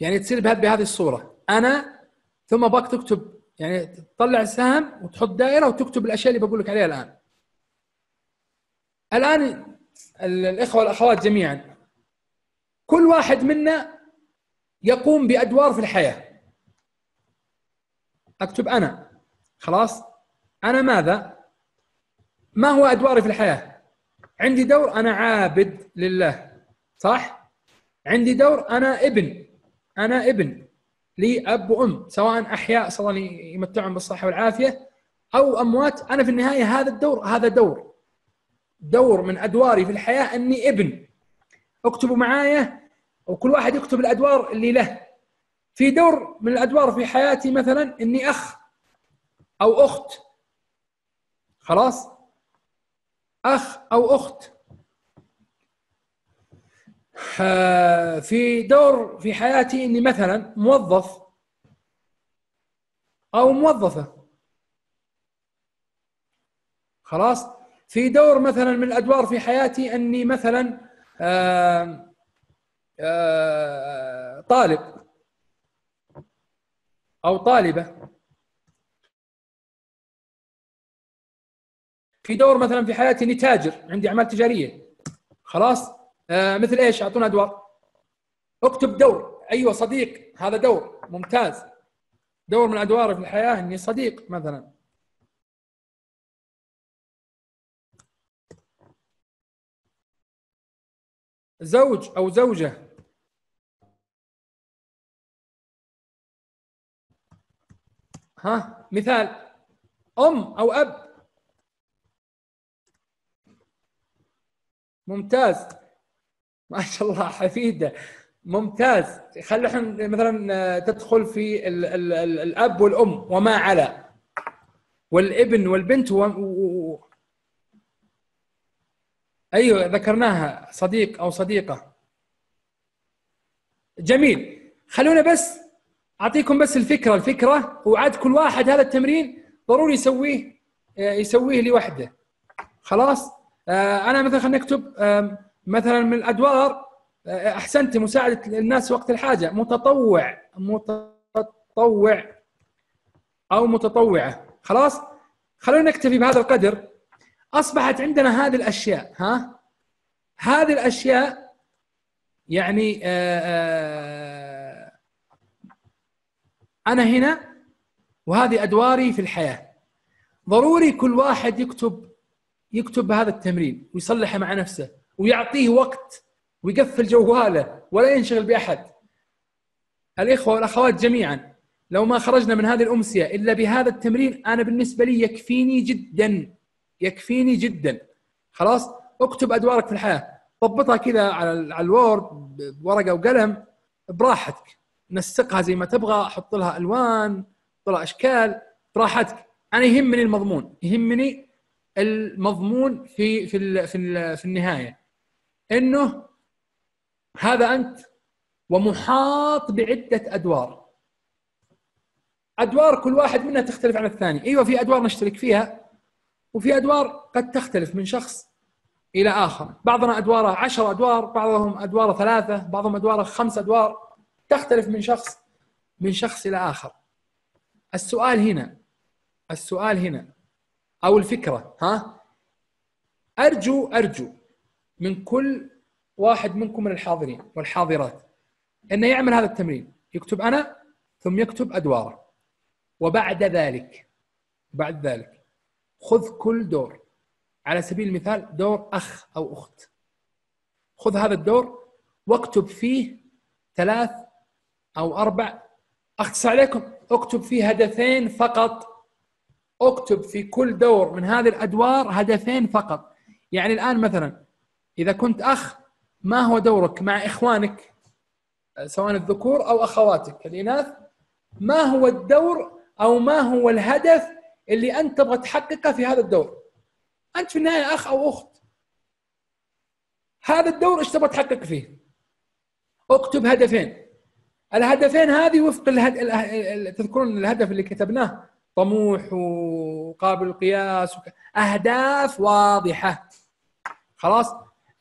يعني تصير بهذه الصورة. أنا ثم باك تكتب يعني تطلع سهم وتحط دائرة وتكتب الأشياء اللي بقول لك عليها الآن. الآن ال- الإخوة والأخوات جميعا كل واحد منا يقوم بأدوار في الحياة. أكتب أنا. خلاص؟ أنا ماذا؟ ما هو أدواري في الحياة؟ عندي دور أنا عابد لله صح؟ عندي دور أنا ابن. أنا ابن. لي اب وأم سواء أحياء الله يمتعهم بالصحة والعافية أو أموات. أنا في النهاية هذا الدور هذا دور. دور من أدواري في الحياة أني ابن. اكتبوا معايا وكل واحد يكتب الأدوار اللي له. في دور من الأدوار في حياتي مثلا أني أخ أو أخت. خلاص؟ أخ أو أخت. في دور في حياتي إني مثلا موظف أو موظفة. خلاص؟ في دور مثلا من الأدوار في حياتي إني مثلا آه، آه، طالب أو طالبة. في دور مثلا في حياتي إني تاجر عندي أعمال تجارية. خلاص؟ آه مثل إيش؟ أعطونا أدوار. اكتب دور. أيوه صديق. هذا دور. ممتاز. دور من ادواري في الحياة إني صديق مثلا. زوج أو زوجة. ها مثال. أم أو أب. ممتاز. ما شاء الله حفيده ممتاز. خلي إحنا مثلا تدخل في ال ال ال الأب والأم وما على والابن والبنت و... و... أيوه ذكرناها. صديق أو صديقة. جميل. خلونا بس أعطيكم بس الفكرة الفكرة وعاد كل واحد هذا التمرين ضروري يسويه يسويه لوحده. خلاص؟ آه أنا مثلا خلينا نكتب آه مثلا من الأدوار آه أحسنت مساعدة الناس وقت الحاجة. متطوع متطوع أو متطوعة. خلاص؟ خلونا نكتفي بهذا القدر. أصبحت عندنا هذه الأشياء ها؟ هذه الأشياء يعني أنا هنا وهذه أدواري في الحياة. ضروري كل واحد يكتب يكتب هذا التمرين ويصلحه مع نفسه. ويعطيه وقت ويقفل جواله ولا ينشغل بأحد. الإخوة والأخوات جميعا لو ما خرجنا من هذه الأمسية إلا بهذا التمرين أنا بالنسبة لي يكفيني جدا يكفيني جدا. خلاص؟ اكتب أدوارك في الحياة. ضبطها كذا على الوورد بورقة وقلم براحتك. نسقها زي ما تبغى حط لها ألوان حط لها أشكال براحتك. أنا يهمني المضمون يهمني المضمون في في في, في النهاية. إنه هذا أنت ومحاط بعدة أدوار. أدوار كل واحد منها تختلف عن الثاني. أيوه في أدوار نشترك فيها وفي أدوار قد تختلف من شخص إلى آخر. بعضنا أدواره عشر أدوار بعضهم ادواره ثلاثة بعضهم ادواره خمس أدوار. تختلف من شخص من شخص إلى آخر. السؤال هنا السؤال هنا أو الفكرة ها؟ أرجو أرجو من كل واحد منكم من الحاضرين والحاضرات. إنه يعمل هذا التمرين. يكتب أنا ثم يكتب ادواره وبعد ذلك بعد ذلك خذ كل دور. على سبيل المثال دور أخ أو أخت. خذ هذا الدور واكتب فيه ثلاث أو أربع. اختصر عليكم اكتب فيه هدفين فقط. اكتب في كل دور من هذه الأدوار هدفين فقط. يعني الآن مثلا إذا كنت أخ ما هو دورك مع إخوانك؟ سواء الذكور أو أخواتك. الإناث ما هو الدور أو ما هو الهدف اللي أنت تبغى تحققه في هذا الدور؟ أنت في النهاية أخ أو أخت. هذا الدور إيش تبغى تحقق فيه؟ اكتب هدفين. الهدفين هذه وفق الهد... تذكرون الهدف اللي كتبناه؟ طموح وقابل القياس وك... أهداف واضحة. خلاص؟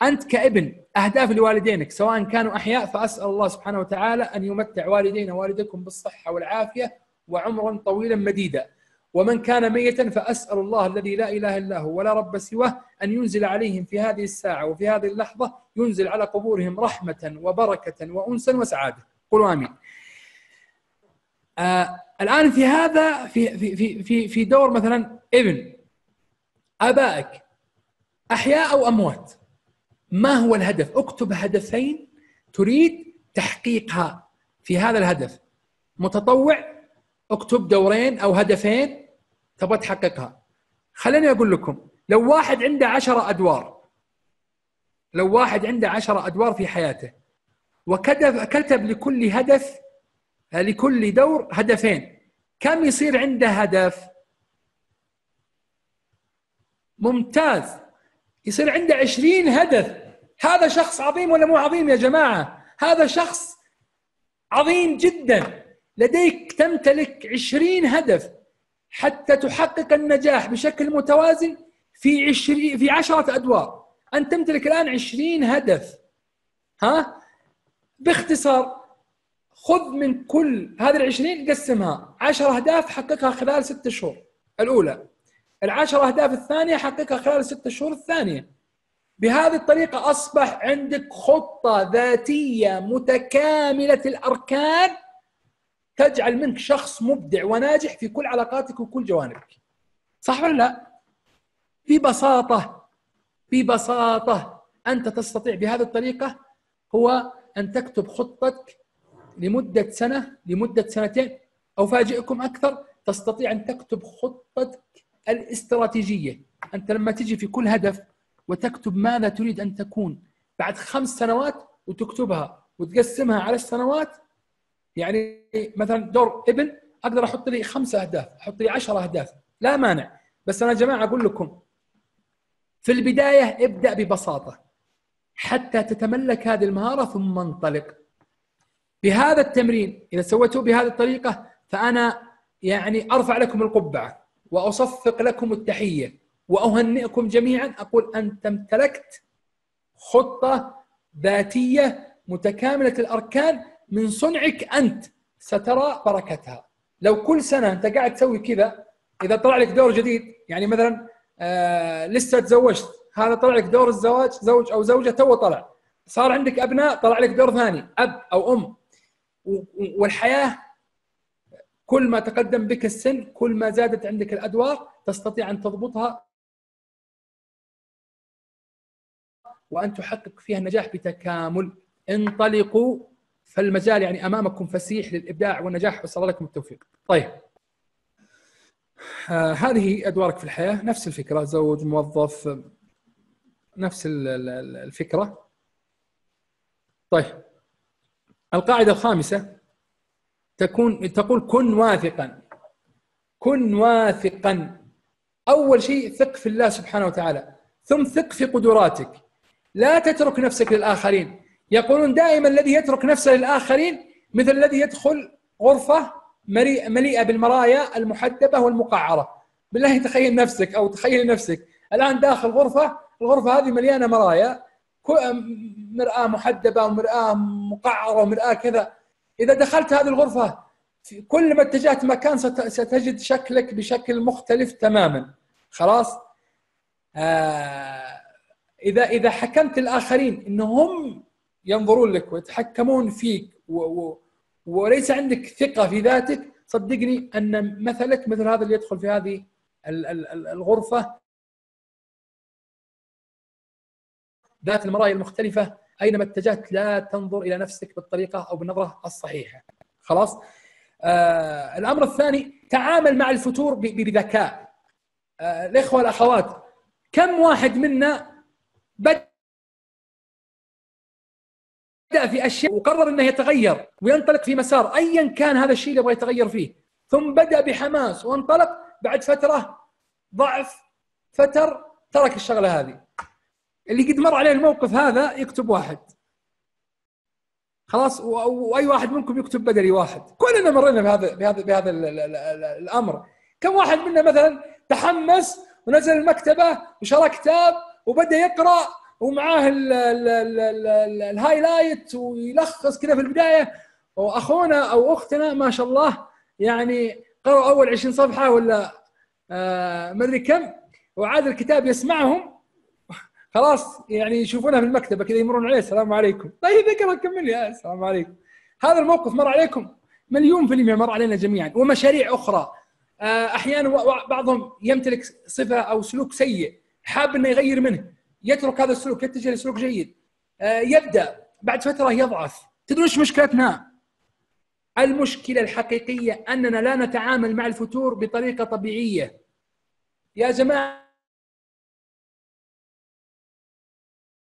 أنت كابن أهداف لوالدينك سواء كانوا أحياء فأسأل الله سبحانه وتعالى أن يمتع والدينا ووالديكم بالصحة والعافية وعمرا طويلا مديدا. ومن كان ميتا فأسأل الله الذي لا إله إلا هو ولا رب سواه أن ينزل عليهم في هذه الساعة وفي هذه اللحظة ينزل على قبورهم رحمة وبركة وأنسا وسعادة. قولوا آمين. آه الآن في هذا في في في في دور مثلا ابن آبائك أحياء أو أموات. ما هو الهدف؟ اكتب هدفين تريد تحقيقها في هذا الهدف. متطوع اكتب دورين أو هدفين تبغى تحققها. خليني أقول لكم لو واحد عنده عشرة أدوار لو واحد عنده عشرة أدوار في حياته وكتب كتب لكل هدف لكل دور هدفين كم يصير عنده هدف؟ ممتاز. يصير عنده عشرين هدف. هذا شخص عظيم ولا مو عظيم يا جماعة؟ هذا شخص عظيم جدا. لديك تمتلك عشرين هدف حتى تحقق النجاح بشكل متوازن في عشرين في عشرة أدوار. أنت تمتلك الآن عشرين هدف. ها؟ باختصار خذ من كل هذه العشرين قسمها عشر أهداف حققها خلال ستة شهور. الأولى العشر أهداف الثانية حققها خلال الستة شهور الثانية. بهذه الطريقة أصبح عندك خطة ذاتية متكاملة الأركان تجعل منك شخص مبدع وناجح في كل علاقاتك وكل جوانبك. صح ولا لا؟ ببساطة ببساطة أنت تستطيع بهذه الطريقة هو أن تكتب خطتك لمدة سنة لمدة سنتين أو فاجئكم أكثر تستطيع أن تكتب خطتك الاستراتيجية. أنت لما تجي في كل هدف وتكتب ماذا تريد أن تكون بعد خمس سنوات وتكتبها وتقسمها على السنوات يعني مثلا دور ابن أقدر أحط لي خمسة أهداف أحط لي 10 أهداف لا مانع. بس أنا يا جماعة أقول لكم في البداية ابدأ ببساطة. حتى تتملك هذه المهارة ثم انطلق. بهذا التمرين إذا سويته بهذه الطريقة فأنا يعني أرفع لكم القبعة. وأصفق لكم التحية وأهنئكم جميعا. أقول أنت امتلكت خطة ذاتية متكاملة الأركان من صنعك أنت سترى بركتها. لو كل سنة أنت قاعد تسوي كذا إذا طلع لك دور جديد يعني مثلا آه لسه تزوجت هذا طلع لك دور الزواج زوج أو زوجة تو طلع. صار عندك أبناء طلع لك دور ثاني أب أو أم. والحياة كل ما تقدم بك السن كل ما زادت عندك الأدوار تستطيع أن تضبطها وأن تحقق فيها النجاح بتكامل انطلقوا فالمجال يعني أمامكم فسيح للإبداع والنجاح وصل لكم التوفيق. طيب. آه هذه أدوارك في الحياة نفس الفكرة زوج موظف نفس الفكرة. طيب. القاعدة الخامسة تكون تقول كن واثقا. كن واثقا. أول شيء ثق في الله سبحانه وتعالى. ثم ثق في قدراتك. لا تترك نفسك للآخرين. يقولون دائما الذي يترك نفسه للآخرين مثل الذي يدخل غرفة مليئة بالمرايا المحدبة والمقعرة. بالله تخيل نفسك أو تخيل نفسك. الآن داخل غرفة الغرفة هذه مليانة مرايا. مرآة محدبة ومرآة مقعرة ومرآة كذا. إذا دخلت هذه الغرفة في كل ما اتجهت مكان ستجد شكلك بشكل مختلف تماما. خلاص؟ آه إذا إذا حكمت الآخرين إنهم ينظرون لك ويتحكمون فيك و و وليس عندك ثقة في ذاتك صدقني أن مثلك مثل هذا اللي يدخل في هذه الغرفة ذات المرايا المختلفة أينما اتجهت لا تنظر إلى نفسك بالطريقة أو بالنظرة الصحيحة. خلاص؟ آه الأمر الثاني تعامل مع الفتور بذكاء. آه الإخوة والأخوات كم واحد منا بدأ في أشياء وقرر إنه يتغير وينطلق في مسار ايا كان هذا الشيء اللي يبغى يتغير فيه. ثم بدأ بحماس وانطلق بعد فترة ضعف فتر ترك الشغلة هذه. اللي قد مر عليه الموقف هذا يكتب واحد. خلاص وأي واحد منكم يكتب بدلي واحد. كلنا مرينا بهذا بهذا بهذا الأمر. كم واحد منا مثلا تحمس ونزل المكتبة وشرى كتاب وبدأ يقرأ ومعاه الهايلايت ويلخص كذا في البداية. واخونا أو أختنا ما شاء الله يعني قرأوا أول 20 صفحة ولا آه ما أدري كم. وعاد الكتاب يسمعهم. خلاص يعني يشوفونها في المكتبة كذا يمرون عليه السلام عليكم. طيب اقرا كمل يا السلام عليكم. هذا الموقف مر عليكم؟ مليون في المية مر علينا جميعا ومشاريع أخرى. آه، أحيانا بعضهم يمتلك صفة أو سلوك سيء حاب إنه يغير منه يترك هذا السلوك يتجه لسلوك جيد. آه، يبدأ بعد فترة يضعف. تدرون إيش مشكلتنا؟ المشكلة الحقيقية أننا لا نتعامل مع الفتور بطريقة طبيعية. يا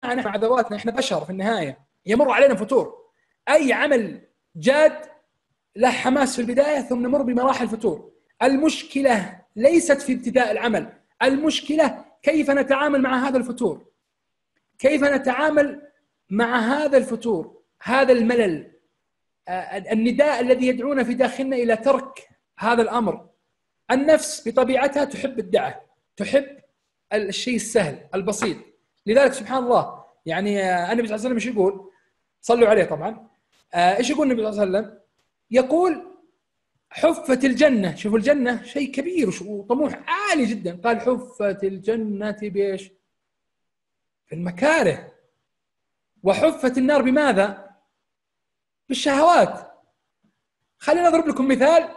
جماعة مع ذواتنا إحنا بشر في النهاية. يمر علينا فتور. أي عمل جاد له حماس في البداية ثم نمر بمراحل فتور. المشكلة ليست في ابتداء العمل. المشكلة كيف نتعامل مع هذا الفتور. كيف نتعامل مع هذا الفتور هذا الملل. آه، النداء الذي يدعونا في داخلنا إلى ترك هذا الأمر. النفس بطبيعتها تحب الدعه تحب الشيء السهل البسيط. لذلك سبحان الله يعني آه، النبي صلى الله عليه وسلم إيش يقول؟ صلوا عليه طبعا آه، إيش يقول النبي صلى الله عليه وسلم؟ يقول حفت الجنة شوفوا الجنة شيء كبير وطموح عالي جدا قال حفت الجنة بإيش؟ في المكاره وحفت النار بماذا؟ بالشهوات خلينا نضرب لكم مثال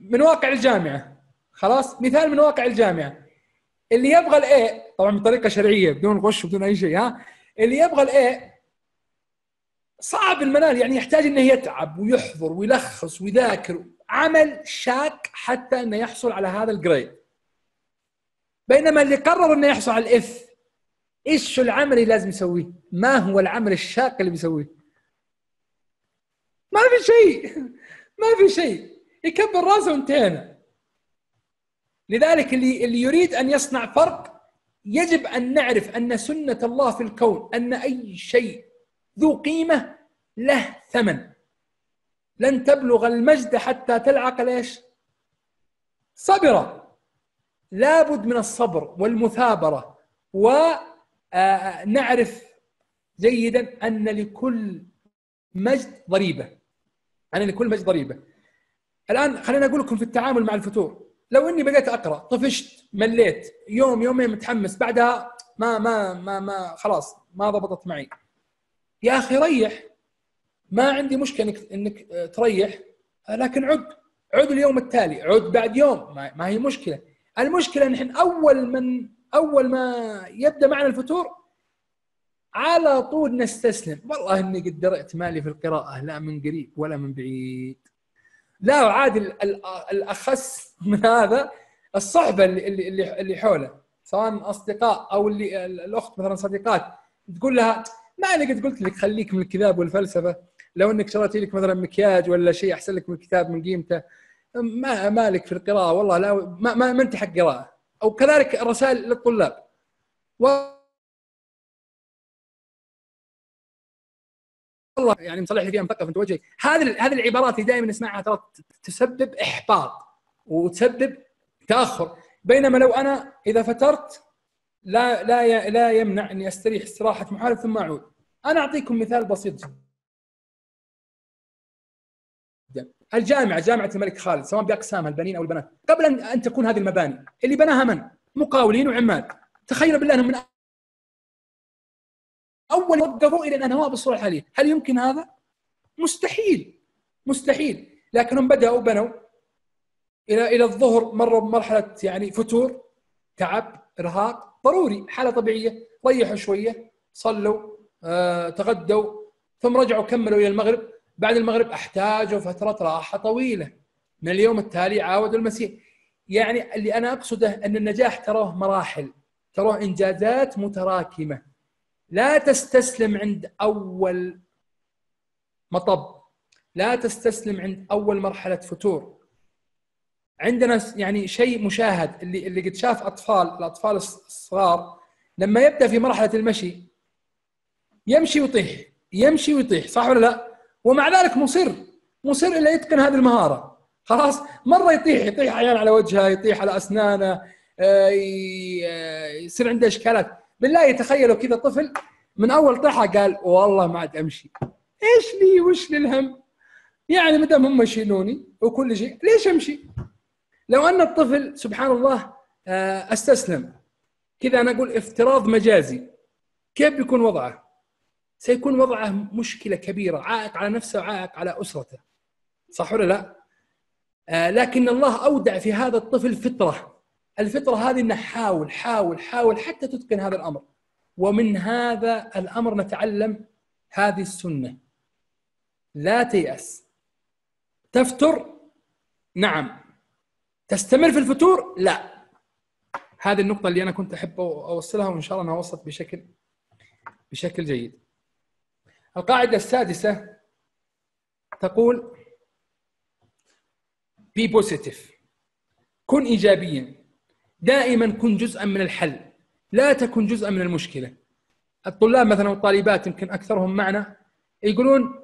من واقع الجامعة خلاص مثال من واقع الجامعة اللي يبغى ال A طبعا بطريقة شرعية بدون غش بدون أي شيء ها؟ اللي يبغى ال A صعب المنال يعني يحتاج إنه يتعب ويحضر ويلخص ويذاكر عمل شاق حتى إنه يحصل على هذا ال grade بينما اللي قرر إنه يحصل على ال F إيش العمل اللي لازم يسويه؟ ما هو العمل الشاق اللي بيسويه؟ ما في شيء. ما في شيء. يكبر راسه وانتهينا. لذلك اللي اللي يريد أن يصنع فرق يجب أن نعرف أن سنة الله في الكون أن أي شيء ذو قيمة له ثمن. لن تبلغ المجد حتى تلعق ليش؟ صبرا. لابد من الصبر والمثابرة. ونعرف جيدا أن لكل مجد ضريبة. أن لكل مجد ضريبة. الآن خلينا أقول لكم في التعامل مع الفتور. لو إني بديت أقرأ طفشت مليت يوم يومين متحمس بعدها ما ما ما ما خلاص ما ضبطت معي. يا أخي ريح. ما عندي مشكلة إنك إنك تريح لكن عد. عد اليوم التالي. عد بعد يوم. ما, هي مشكلة. المشكلة نحن أول من أول ما يبدأ معنا الفتور على طول نستسلم. والله إني قد درأت مالي في القراءة لا من قريب ولا من بعيد. لا عاد الأخس من هذا الصحبة اللي اللي اللي حوله سواء أصدقاء أو اللي الأخت مثلا صديقات تقول لها ما أنا قد قلت لك خليك من الكتاب والفلسفة لو إنك شريتي لك مثلا مكياج ولا شيء أحسن لك من الكتاب من قيمته ما مالك في القراءة والله لا ما ما أنت حق قراءة. أو كذلك الرسائل للطلاب. والله يعني مصلح لي فيها مثقف انت وجهي هذه هذه العبارات اللي دائما نسمعها ترى تسبب إحباط وتسبب تأخر. بينما لو أنا إذا فترت لا لا لا يمنع أني أستريح استراحة محارب ثم أعود. أنا أعطيكم مثال بسيط جدا. الجامعة جامعة الملك خالد سواء باقسامها البنين أو البنات. قبل أن تكون هذه المباني اللي بناها من؟ مقاولين وعمال. تخيلوا بالله أنهم من أول وقفوا إلى انها بالصورة الحاليه هل يمكن هذا؟ مستحيل. مستحيل. لكنهم بدأوا بنوا إلى إلى الظهر مروا بمرحلة يعني فتور تعب إرهاق ضروري حالة طبيعية. ريحوا شوية صلوا آه، تغدوا ثم رجعوا كملوا إلى المغرب. بعد المغرب أحتاجوا فترة راحة طويلة. من اليوم التالي عاودوا المسير يعني اللي أنا أقصده أن النجاح تروه مراحل تروه إنجازات متراكمة. لا تستسلم عند أول مطب. لا تستسلم عند أول مرحلة فتور. عندنا يعني شيء مشاهد اللي اللي قد شاف أطفال الأطفال الصغار لما يبدأ في مرحلة المشي يمشي ويطيح يمشي ويطيح صح ولا لا؟ ومع ذلك مصر مصر الا يتقن هذه المهارة. خلاص مرة يطيح يطيح أحيانا على وجهه يطيح على أسنانه آه، يصير عنده إشكالات. بالله يتخيلوا كذا طفل من أول طيحه قال والله ما عاد أمشي. إيش لي؟ وش للهم يعني ما دام هم يشيلوني وكل شيء ليش أمشي؟ لو أن الطفل سبحان الله آه، أستسلم. كذا أنا أقول افتراض مجازي. كيف بيكون وضعه؟ سيكون وضعه مشكلة كبيرة عائق على نفسه وعائق على أسرته. صح ولا لا؟ آه لكن الله أودع في هذا الطفل فطرة. الفطرة هذه إنه حاول حاول حاول حتى تتقن هذا الأمر. ومن هذا الأمر نتعلم هذه السنة. لا تيأس. تفتر؟ نعم. تستمر في الفتور؟ لا. هذه النقطة اللي أنا كنت أحب أوصلها وإن شاء الله أنها وصلت بشكل بشكل جيد. القاعدة السادسة تقول be positive كن إيجابيا. دائما كن جزءا من الحل. لا تكن جزءا من المشكلة. الطلاب مثلا والطالبات يمكن أكثرهم معنا يقولون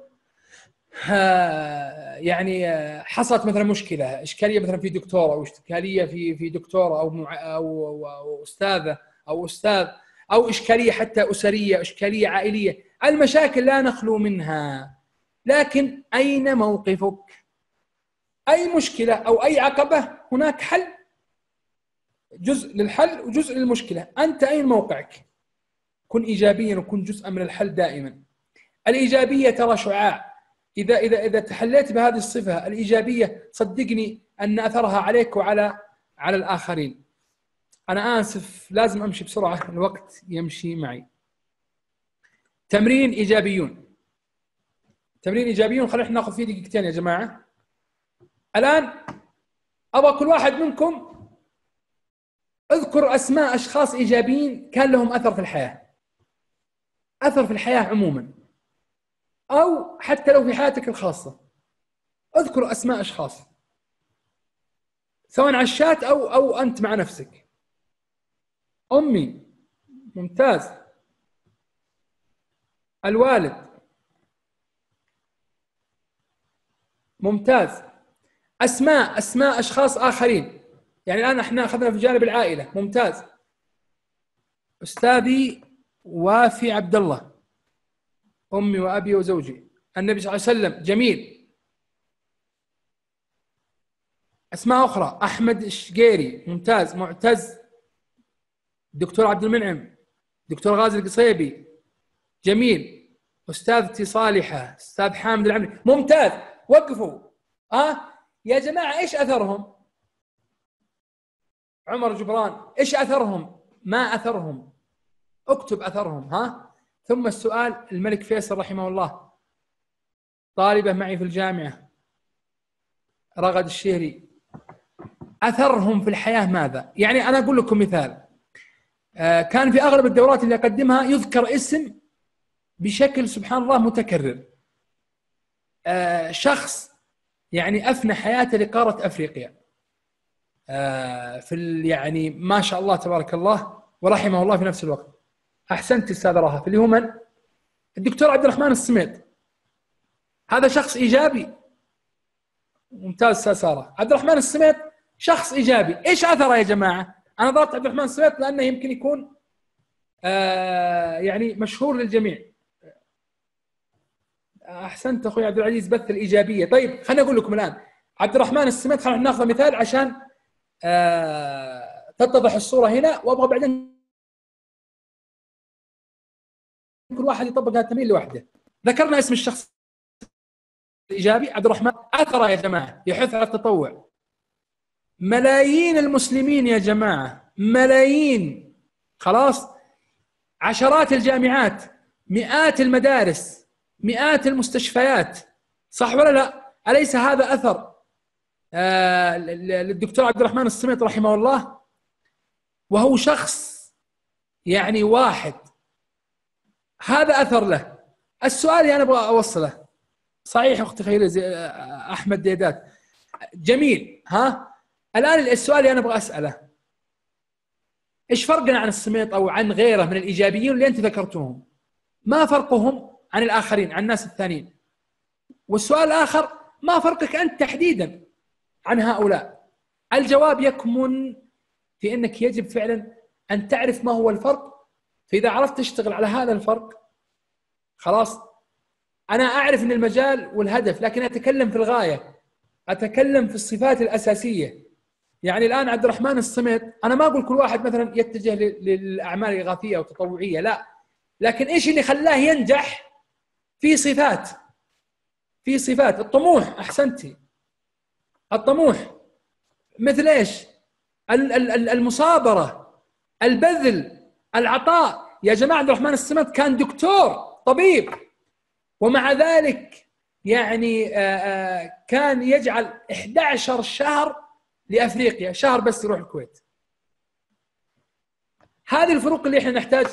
يعني حصلت مثلا مشكلة إشكالية مثلا في دكتورة أو إشكالية في في دكتورة أو مع أو, أو, أو أستاذة أو أستاذ أو إشكالية حتى أسرية إشكالية عائلية. المشاكل لا نخلو منها. لكن أين موقفك؟ أي مشكلة أو أي عقبة هناك حل؟ جزء للحل وجزء للمشكلة أنت أين موقعك كن ايجابيا وكن جزءا من الحل دائما الإيجابية ترى شعاع إذا إذا إذا تحليت بهذه الصفة الإيجابية صدقني أن أثرها عليك وعلى على الآخرين. أنا آسف لازم أمشي بسرعة الوقت يمشي معي. تمرين إيجابيون. تمرين إيجابيون خلينا ناخذ فيه دقيقتين يا جماعة. الآن أبغى كل واحد منكم اذكر أسماء أشخاص إيجابيين كان لهم أثر في الحياة. أثر في الحياة عموما. أو حتى لو في حياتك الخاصة. اذكر أسماء أشخاص. سواء على الشات أو أو أنت مع نفسك. أمي ممتاز. الوالد ممتاز. أسماء أسماء أشخاص آخرين. يعني الآن إحنا أخذنا في جانب العائلة. ممتاز. أستاذي وافي عبد الله أمي وأبي وزوجي. النبي صلى الله عليه وسلم. جميل. أسماء أخرى. أحمد الشقيري. ممتاز. معتز. دكتور عبد المنعم. دكتور غازي القصيبي. جميل. استاذتي صالحه أستاذ حامد العمري. ممتاز. وقفوا. ها؟ أه؟ يا جماعة إيش أثرهم؟ عمر جبران إيش أثرهم؟ ما أثرهم؟ اكتب أثرهم ها؟ ثم السؤال الملك فيصل رحمه الله طالبة معي في الجامعة رغد الشهري. أثرهم في الحياة ماذا؟ يعني أنا أقول لكم مثال. آه، كان في أغلب الدورات اللي أقدمها يذكر اسم بشكل سبحان الله متكرر. آه، شخص يعني أفنى حياته لقارة أفريقيا. آه، في يعني ما شاء الله تبارك الله ورحمه الله في نفس الوقت. أحسنت أستاذ رهف اللي هو من؟ الدكتور عبد الرحمن السميط. هذا شخص إيجابي. ممتاز أستاذ سارة. عبد الرحمن السميط شخص إيجابي. إيش أثره يا جماعة؟ أنا ضربت عبد الرحمن السميط لأنه يمكن يكون آه يعني مشهور للجميع. أحسنت أخوي عبد العزيز بث الإيجابية. طيب خليني أقول لكم الآن. عبد الرحمن السميط خلينا ناخذ مثال عشان آه تتضح الصورة هنا وأبغى بعدين كل واحد يطبق هذا التمرين لوحده. ذكرنا اسم الشخص الإيجابي عبد الرحمن. اثر يا جماعة يحث على التطوع. ملايين المسلمين يا جماعة ملايين. خلاص؟ عشرات الجامعات مئات المدارس مئات المستشفيات. صح ولا لا؟ أليس هذا أثر؟ آه للدكتور عبد الرحمن السميط رحمه الله. وهو شخص يعني واحد. هذا أثر له. السؤال اللي أنا أبغى أوصله. صحيح أختي خير زي أحمد ديدات. جميل ها؟ الآن السؤال اللي أنا أبغى أسأله. إيش فرقنا عن السميط أو عن غيره من الإيجابيين اللي انت ذكرتوهم ما فرقهم عن الآخرين عن الناس الثانيين؟ والسؤال الآخر ما فرقك أنت تحديدا؟ عن هؤلاء. الجواب يكمن في أنك يجب فعلا أن تعرف ما هو الفرق. فإذا عرفت تشتغل على هذا الفرق خلاص أنا أعرف إن المجال والهدف لكن أتكلم في الغاية أتكلم في الصفات الأساسية. يعني الآن عبد الرحمن الصمد أنا ما أقول كل واحد مثلا يتجه للأعمال الإغاثية أو التطوعية لا. لكن إيش اللي خلاه ينجح؟ في صفات. في صفات. الطموح أحسنتي. الطموح. مثل إيش؟ ال- ال- ال- المصابرة البذل العطاء. يا جماعة عبد الرحمن الصمد كان دكتور طبيب. ومع ذلك يعني آه، آه، كان يجعل 11 شهر لأفريقيا شهر بس يروح الكويت. هذه الفروق اللي إحنا نحتاج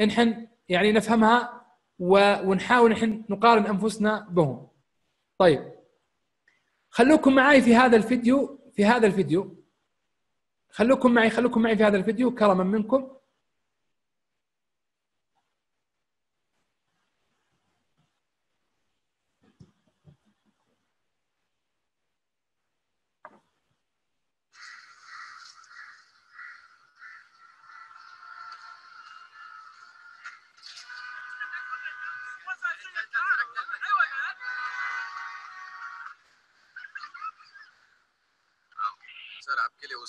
نحن يعني نفهمها ونحاول نحن نقارن أنفسنا بهم. طيب خلوكم معي في هذا الفيديو في هذا الفيديو. خلوكم معي خلوكم معي في هذا الفيديو. كرما منكم.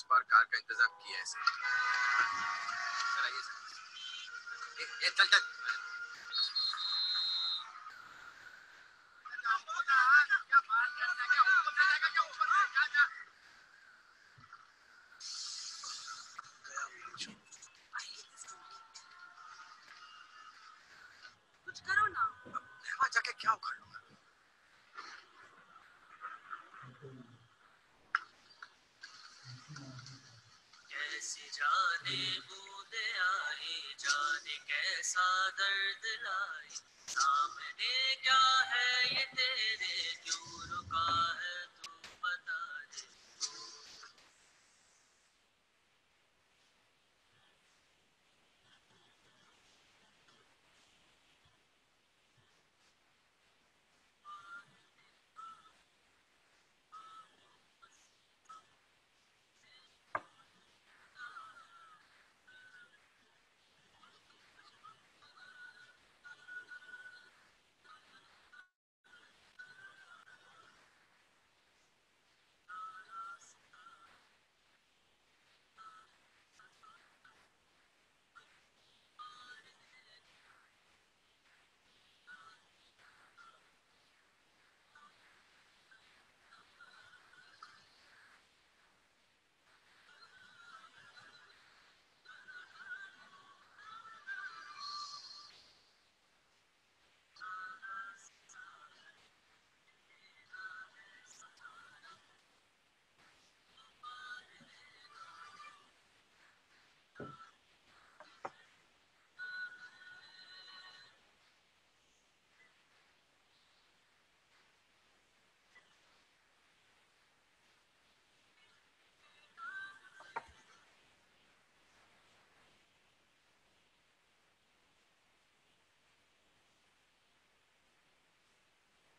उस पार कार का इंतज़ाम किया है सर। आइए सर। ए, चल चल।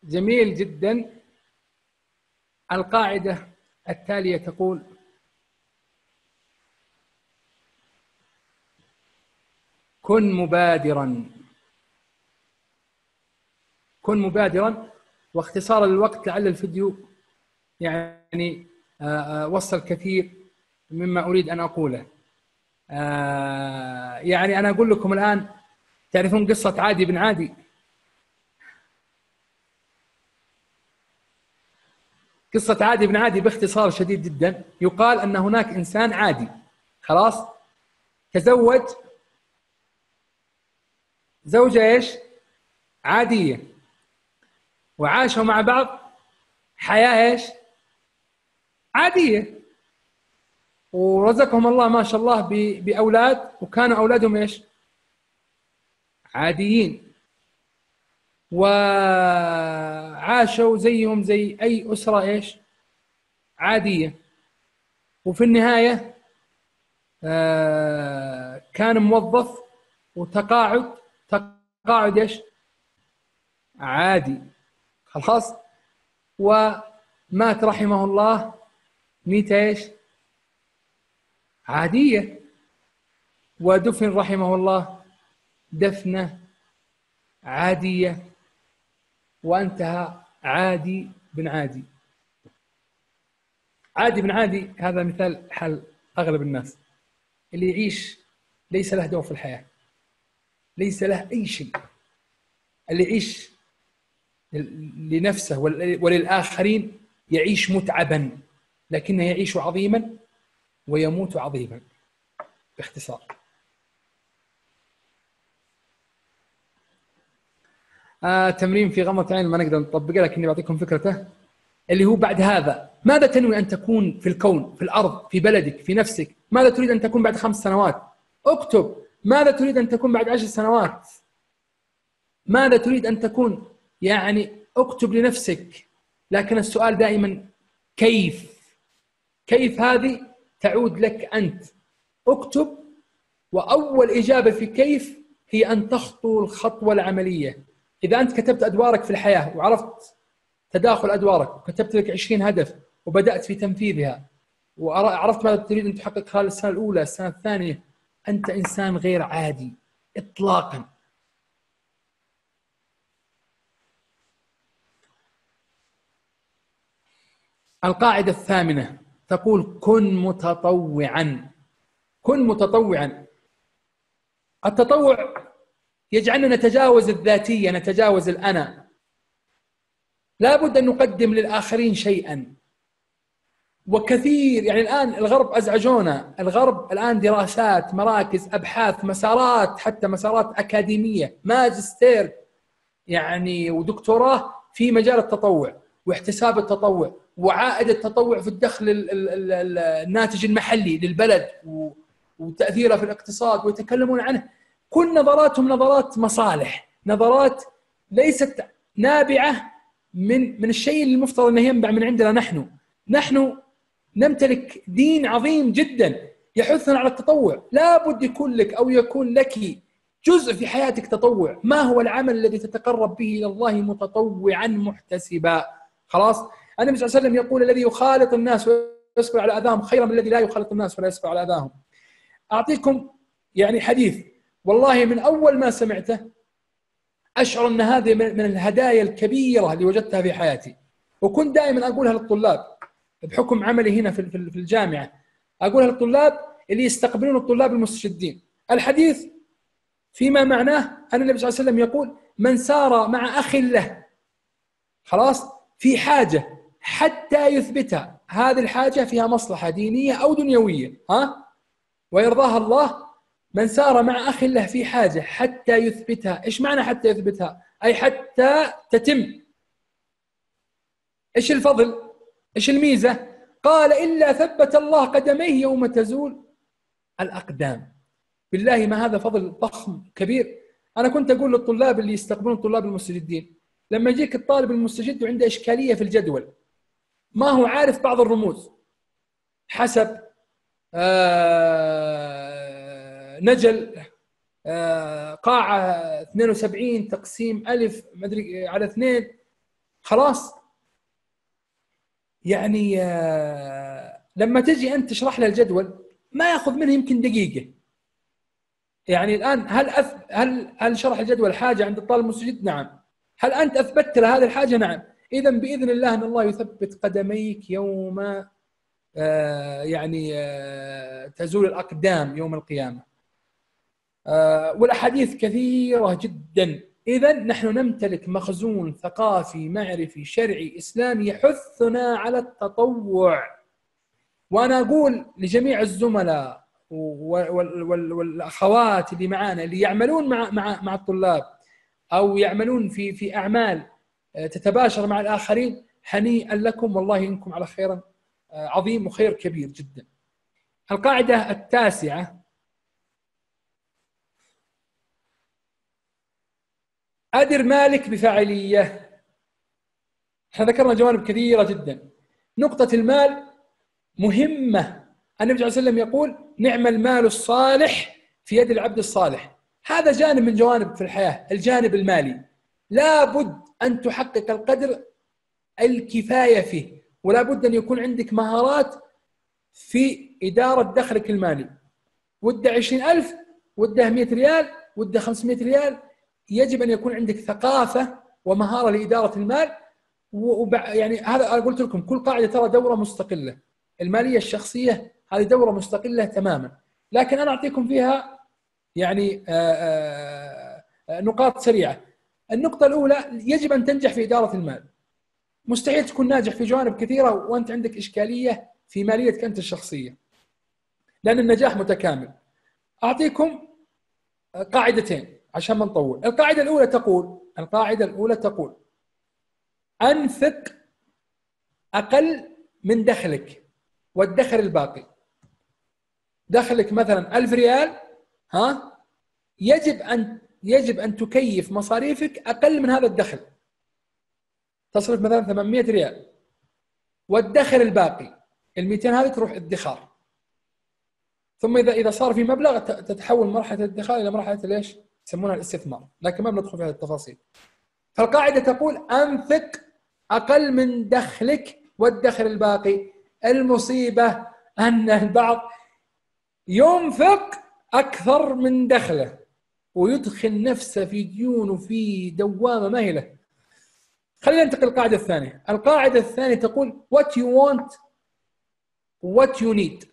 جميل جدا. القاعدة التالية تقول كن مبادرا. كن مبادرا. واختصارا للوقت لعل الفيديو يعني آه، آه، وصل كثير مما أريد أن أقوله. آه، يعني أنا أقول لكم الآن تعرفون قصة عادي بن عادي؟ قصة عادي بن عادي باختصار شديد جدا. يقال أن هناك إنسان عادي خلاص؟ تزوج زوجة إيش؟ عادية. وعاشوا مع بعض حياة إيش؟ عادية. ورزقهم الله ما شاء الله بأولاد وكانوا أولادهم إيش؟ عاديين. وعاشوا زيهم زي أي أسرة إيش؟ عادية. وفي النهاية آه، كان موظف وتقاعد. تقاعد إيش؟ عادي. خلاص؟ ومات رحمه الله. ميتة إيش؟ عادية. ودفن رحمه الله. دفنة عادية. وانتهى عادي بن عادي. عادي بن عادي هذا مثال حال أغلب الناس. اللي يعيش ليس له دور في الحياة. ليس له أي شيء. اللي يعيش لنفسه ول- وللآخرين يعيش متعبا لكنه يعيش عظيما ويموت عظيما. باختصار. آه تمرين في غمضة عين ما نقدر نطبقه لكني بعطيكم فكرته اللي هو بعد هذا ماذا تنوي أن تكون في الكون في الأرض في بلدك في نفسك؟ ماذا تريد أن تكون بعد خمس سنوات؟ اكتب ماذا تريد أن تكون بعد عشر سنوات؟ ماذا تريد أن تكون؟ يعني اكتب لنفسك. لكن السؤال دائما كيف؟ كيف هذه تعود لك أنت؟ اكتب وأول إجابة في كيف هي أن تخطو الخطوة العملية. إذا أنت كتبت أدوارك في الحياة وعرفت تداخل أدوارك وكتبت لك 20 هدف وبدأت في تنفيذها وعرفت ماذا تريد أن تحقق خلال السنة الأولى السنة الثانية أنت إنسان غير عادي إطلاقا. القاعدة الثامنة تقول كن متطوعا. كن متطوعا. التطوع يجعلنا نتجاوز الذاتية نتجاوز الأنا. لابد أن نقدم للآخرين شيئا. وكثير يعني الآن الغرب أزعجونا. الغرب الآن دراسات مراكز أبحاث مسارات حتى مسارات أكاديمية. ماجستير يعني ودكتوراه في مجال التطوع واحتساب التطوع وعائد التطوع في الدخل ال- ال- ال- ال- الناتج المحلي للبلد و- وتأثيره في الاقتصاد ويتكلمون عنه. كل نظراتهم نظرات مصالح نظرات ليست نابعة من من الشيء اللي المفترض إنه ينبع من عندنا نحن. نحن نمتلك دين عظيم جدا يحثنا على التطوع. لابد يكون لك أو يكون لك جزء في حياتك تطوع. ما هو العمل الذي تتقرب به إلى الله متطوعا محتسبا؟ خلاص؟ النبي صلى الله عليه وسلم يقول الذي يخالط الناس ويصبر على أذاهم خيرا من الذي لا يخالط الناس ولا يصبر على أذاهم. أعطيكم يعني حديث. والله من أول ما سمعته أشعر أن هذه من الهدايا الكبيرة اللي وجدتها في حياتي. وكنت دائما أقولها للطلاب بحكم عملي هنا في الجامعة أقولها للطلاب اللي يستقبلون الطلاب المستشدين. الحديث فيما معناه أن النبي صلى الله عليه وسلم يقول من سار مع أخ له. خلاص؟ في حاجة حتى يثبتها. هذه الحاجة فيها مصلحة دينية أو دنيوية ها؟ ويرضاها الله من سار مع اخ له في حاجة حتى يثبتها، إيش معنى حتى يثبتها؟ أي حتى تتم. إيش الفضل؟ إيش الميزة؟ قال إلا ثبت الله قدميه يوم تزول الأقدام. بالله ما هذا فضل ضخم كبير. أنا كنت أقول للطلاب اللي يستقبلون الطلاب المستجدين لما يجيك الطالب المستجد وعنده إشكالية في الجدول ما هو عارف بعض الرموز حسب آه نجل آه قاعة 72 تقسيم ألف مدري على اثنين. خلاص. يعني آه لما تجي أنت تشرح له الجدول ما يأخذ منه يمكن دقيقة. يعني الآن هل أث... هل هل شرح الجدول حاجة عند الطالب المستجد؟ نعم. هل أنت أثبتت له هذه الحاجة؟ نعم. إذا بإذن الله أن الله يثبت قدميك يوم آه يعني تزول الأقدام يوم القيامة. آه والأحاديث كثيرة جدا. إذا نحن نمتلك مخزون ثقافي معرفي شرعي إسلامي يحثنا على التطوع. وأنا أقول لجميع الزملاء والأخوات اللي معانا اللي يعملون مع مع مع الطلاب أو يعملون في في أعمال تتباشر مع الآخرين هنيئا لكم والله إنكم على خير عظيم وخير كبير جدا. القاعدة التاسعة أدر مالك بفاعلية. إحنا ذكرنا جوانب كثيرة جدا. نقطة المال مهمة. النبي صلى الله عليه وسلم يقول نعم المال الصالح في يد العبد الصالح. هذا جانب من جوانب في الحياة الجانب المالي. لابد أن تحقق القدر الكفاية فيه ولا بد أن يكون عندك مهارات في إدارة دخلك المالي. وده عشرين ألف وده مئة ريال وده خمسمائة ريال يجب أن يكون عندك ثقافة ومهارة لإدارة المال. وب... يعني هذا أنا قلت لكم كل قاعدة ترى دورة مستقلة. المالية الشخصية هذه دورة مستقلة تماما. لكن أنا أعطيكم فيها يعني آه، آه، نقاط سريعة. النقطة الأولى يجب أن تنجح في إدارة المال. مستحيل تكون ناجح في جوانب كثيرة وأنت عندك إشكالية في ماليتك أنت الشخصية. لأن النجاح متكامل. أعطيكم قاعدتين. عشان ما نطول. القاعدة الأولى تقول القاعدة الأولى تقول أنفق أقل من دخلك وادخر الباقي. دخلك مثلا ألف ريال ها يجب أن يجب أن تكيف مصاريفك أقل من هذا الدخل. تصرف مثلا 800 ريال. وادخر الباقي ال 200 هذه تروح ادخار. ثم إذا إذا صار في مبلغ تتحول مرحلة الادخار إلى مرحلة ليش؟ يسمونها الاستثمار، لكن ما بندخل في هذه التفاصيل. فالقاعدة تقول أنفق أقل من دخلك وادخر الباقي. المصيبة أن البعض ينفق أكثر من دخله ويدخل نفسه في ديون وفي دوامة ما هي له. خلينا ننتقل للقاعدة الثانية، القاعدة الثانية تقول what you want what you need.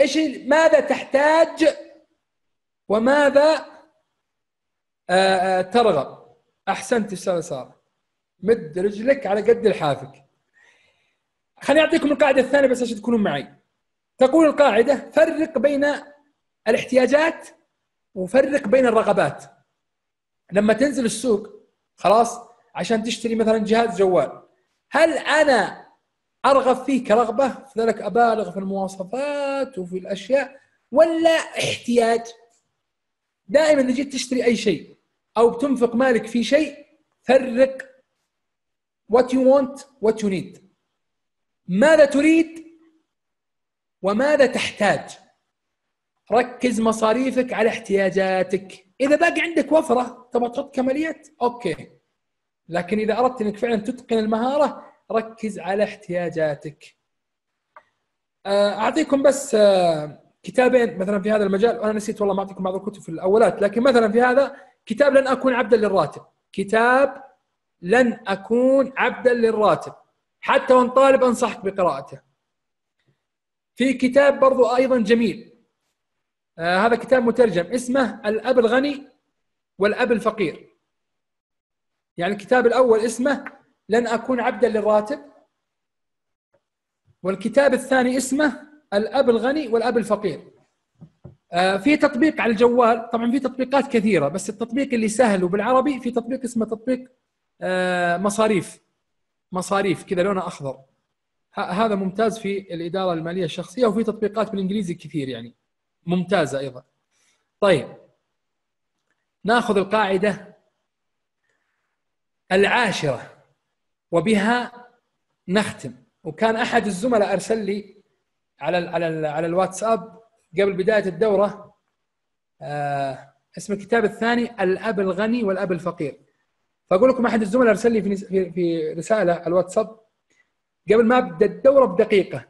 إيش ماذا تحتاج وماذا؟ آه، آه، ترغب. أحسنت أستاذ سارة. مد رجلك على قد الحافك. خليني أعطيكم القاعدة الثانية بس عشان تكونوا معي. تقول القاعدة فرق بين الاحتياجات وفرق بين الرغبات. لما تنزل السوق خلاص عشان تشتري مثلا جهاز جوال. هل أنا أرغب فيه كرغبة؟ في ذلك أبالغ في المواصفات وفي الأشياء ولا احتياج؟ دائما إذا جيت تشتري أي شيء أو بتنفق مالك في شيء فرق what you want what you need. ماذا تريد وماذا تحتاج. ركز مصاريفك على احتياجاتك. إذا باقي عندك وفرة تبغى تحط كماليات أوكي. لكن إذا أردت إنك فعلا تتقن المهارة ركز على احتياجاتك. آه، أعطيكم بس آه، كتابين مثلا في هذا المجال وأنا نسيت والله ما أعطيكم بعض الكتب في الأولات لكن مثلا في هذا كتاب لن أكون عبدا للراتب. كتاب لن أكون عبدا للراتب. حتى وأن طالب أنصحك بقراءته. في كتاب برضو أيضا جميل. آه هذا كتاب مترجم. اسمه الأب الغني والأب الفقير. يعني الكتاب الأول اسمه لن أكون عبدا للراتب والكتاب الثاني اسمه الأب الغني والأب الفقير. آه، في تطبيق على الجوال طبعا في تطبيقات كثيرة بس التطبيق اللي سهل وبالعربي في تطبيق اسمه تطبيق آه، مصاريف مصاريف كذا لونه أخضر. هذا ممتاز في الإدارة المالية الشخصية وفي تطبيقات بالإنجليزي كثير يعني. ممتازه أيضا. طيب. ناخذ القاعدة العاشرة وبها نختم. وكان أحد الزملاء أرسل لي على ال على ال على الواتساب قبل بداية الدورة آه اسم الكتاب الثاني الأب الغني والأب الفقير. فأقول لكم أحد الزملاء أرسل لي في, في رسالة على الواتساب. قبل ما أبدأ الدورة بدقيقة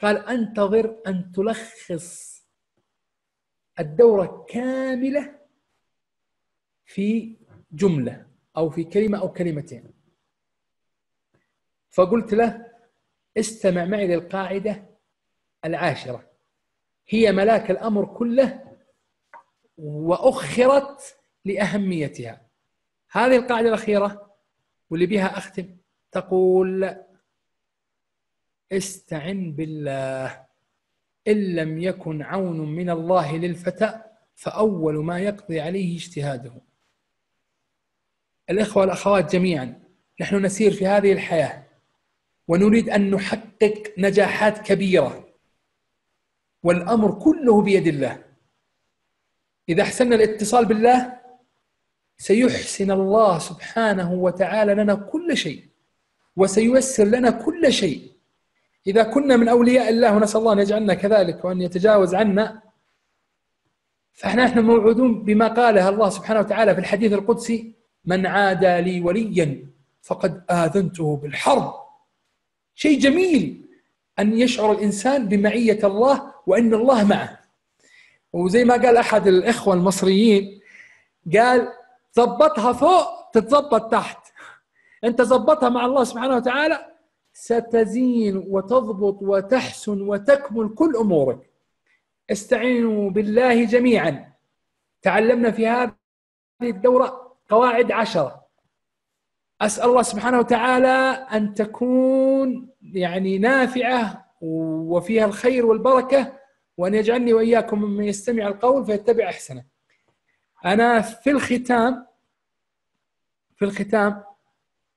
قال أنتظر أن تلخص الدورة كاملة في جملة أو في كلمة أو كلمتين. فقلت له استمع معي للقاعدة العاشرة. هي ملاك الأمر كله وأخرت لأهميتها. هذه القاعدة الأخيرة واللي بها أختم تقول استعن بالله إن لم يكن عون من الله للفتى فأول ما يقضي عليه اجتهاده. الإخوة والأخوات جميعا نحن نسير في هذه الحياة ونريد أن نحقق نجاحات كبيرة. والأمر كله بيد الله. إذا احسننا الاتصال بالله سيحسن الله سبحانه وتعالى لنا كل شيء وسييسر لنا كل شيء. إذا كنا من أولياء الله ونسأل الله أن يجعلنا كذلك وأن يتجاوز عنا فإحنا نحن موعودون بما قاله الله سبحانه وتعالى في الحديث القدسي من عادى لي وليا فقد آذنته بالحرب. شيء جميل. أن يشعر الإنسان بمعية الله وأن الله معه. وزي ما قال أحد الإخوة المصريين قال ظبطها فوق تتظبط تحت. أنت ظبطها مع الله سبحانه وتعالى ستزين وتضبط وتحسن وتكمل كل أمورك. استعينوا بالله جميعا. تعلمنا في هذه الدورة قواعد عشرة. أسأل الله سبحانه وتعالى أن تكون يعني نافعة وفيها الخير والبركة وأن يجعلني وإياكم ممن يستمع القول فيتبع أحسنه. أنا في الختام في الختام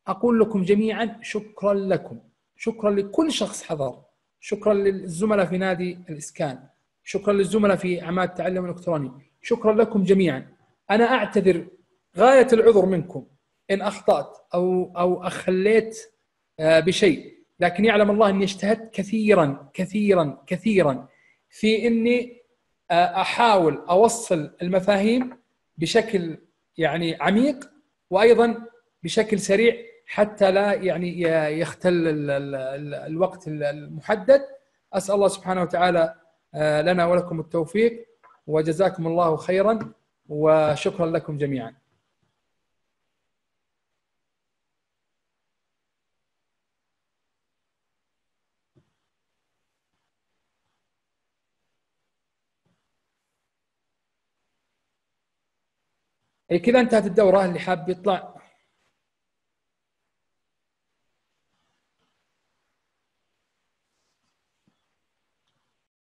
أقول لكم جميعا شكرا لكم. شكرا لكل شخص حضر. شكرا للزملاء في نادي الإسكان. شكرا للزملاء في أعمال التعلم الإلكتروني. شكرا لكم جميعا. أنا أعتذر غاية العذر منكم. إن أخطأت أو أو أخليت آه، بشيء. لكن يعلم الله إني اجتهدت كثيرا كثيرا كثيرا في إني آه، أحاول أوصل المفاهيم بشكل يعني عميق وأيضا بشكل سريع حتى لا يعني يختل ال- ال- ال- الوقت المحدد. أسأل الله سبحانه وتعالى آه، لنا ولكم التوفيق وجزاكم الله خيرا وشكرا لكم جميعا. كذا انتهت الدورة اللي حاب يطلع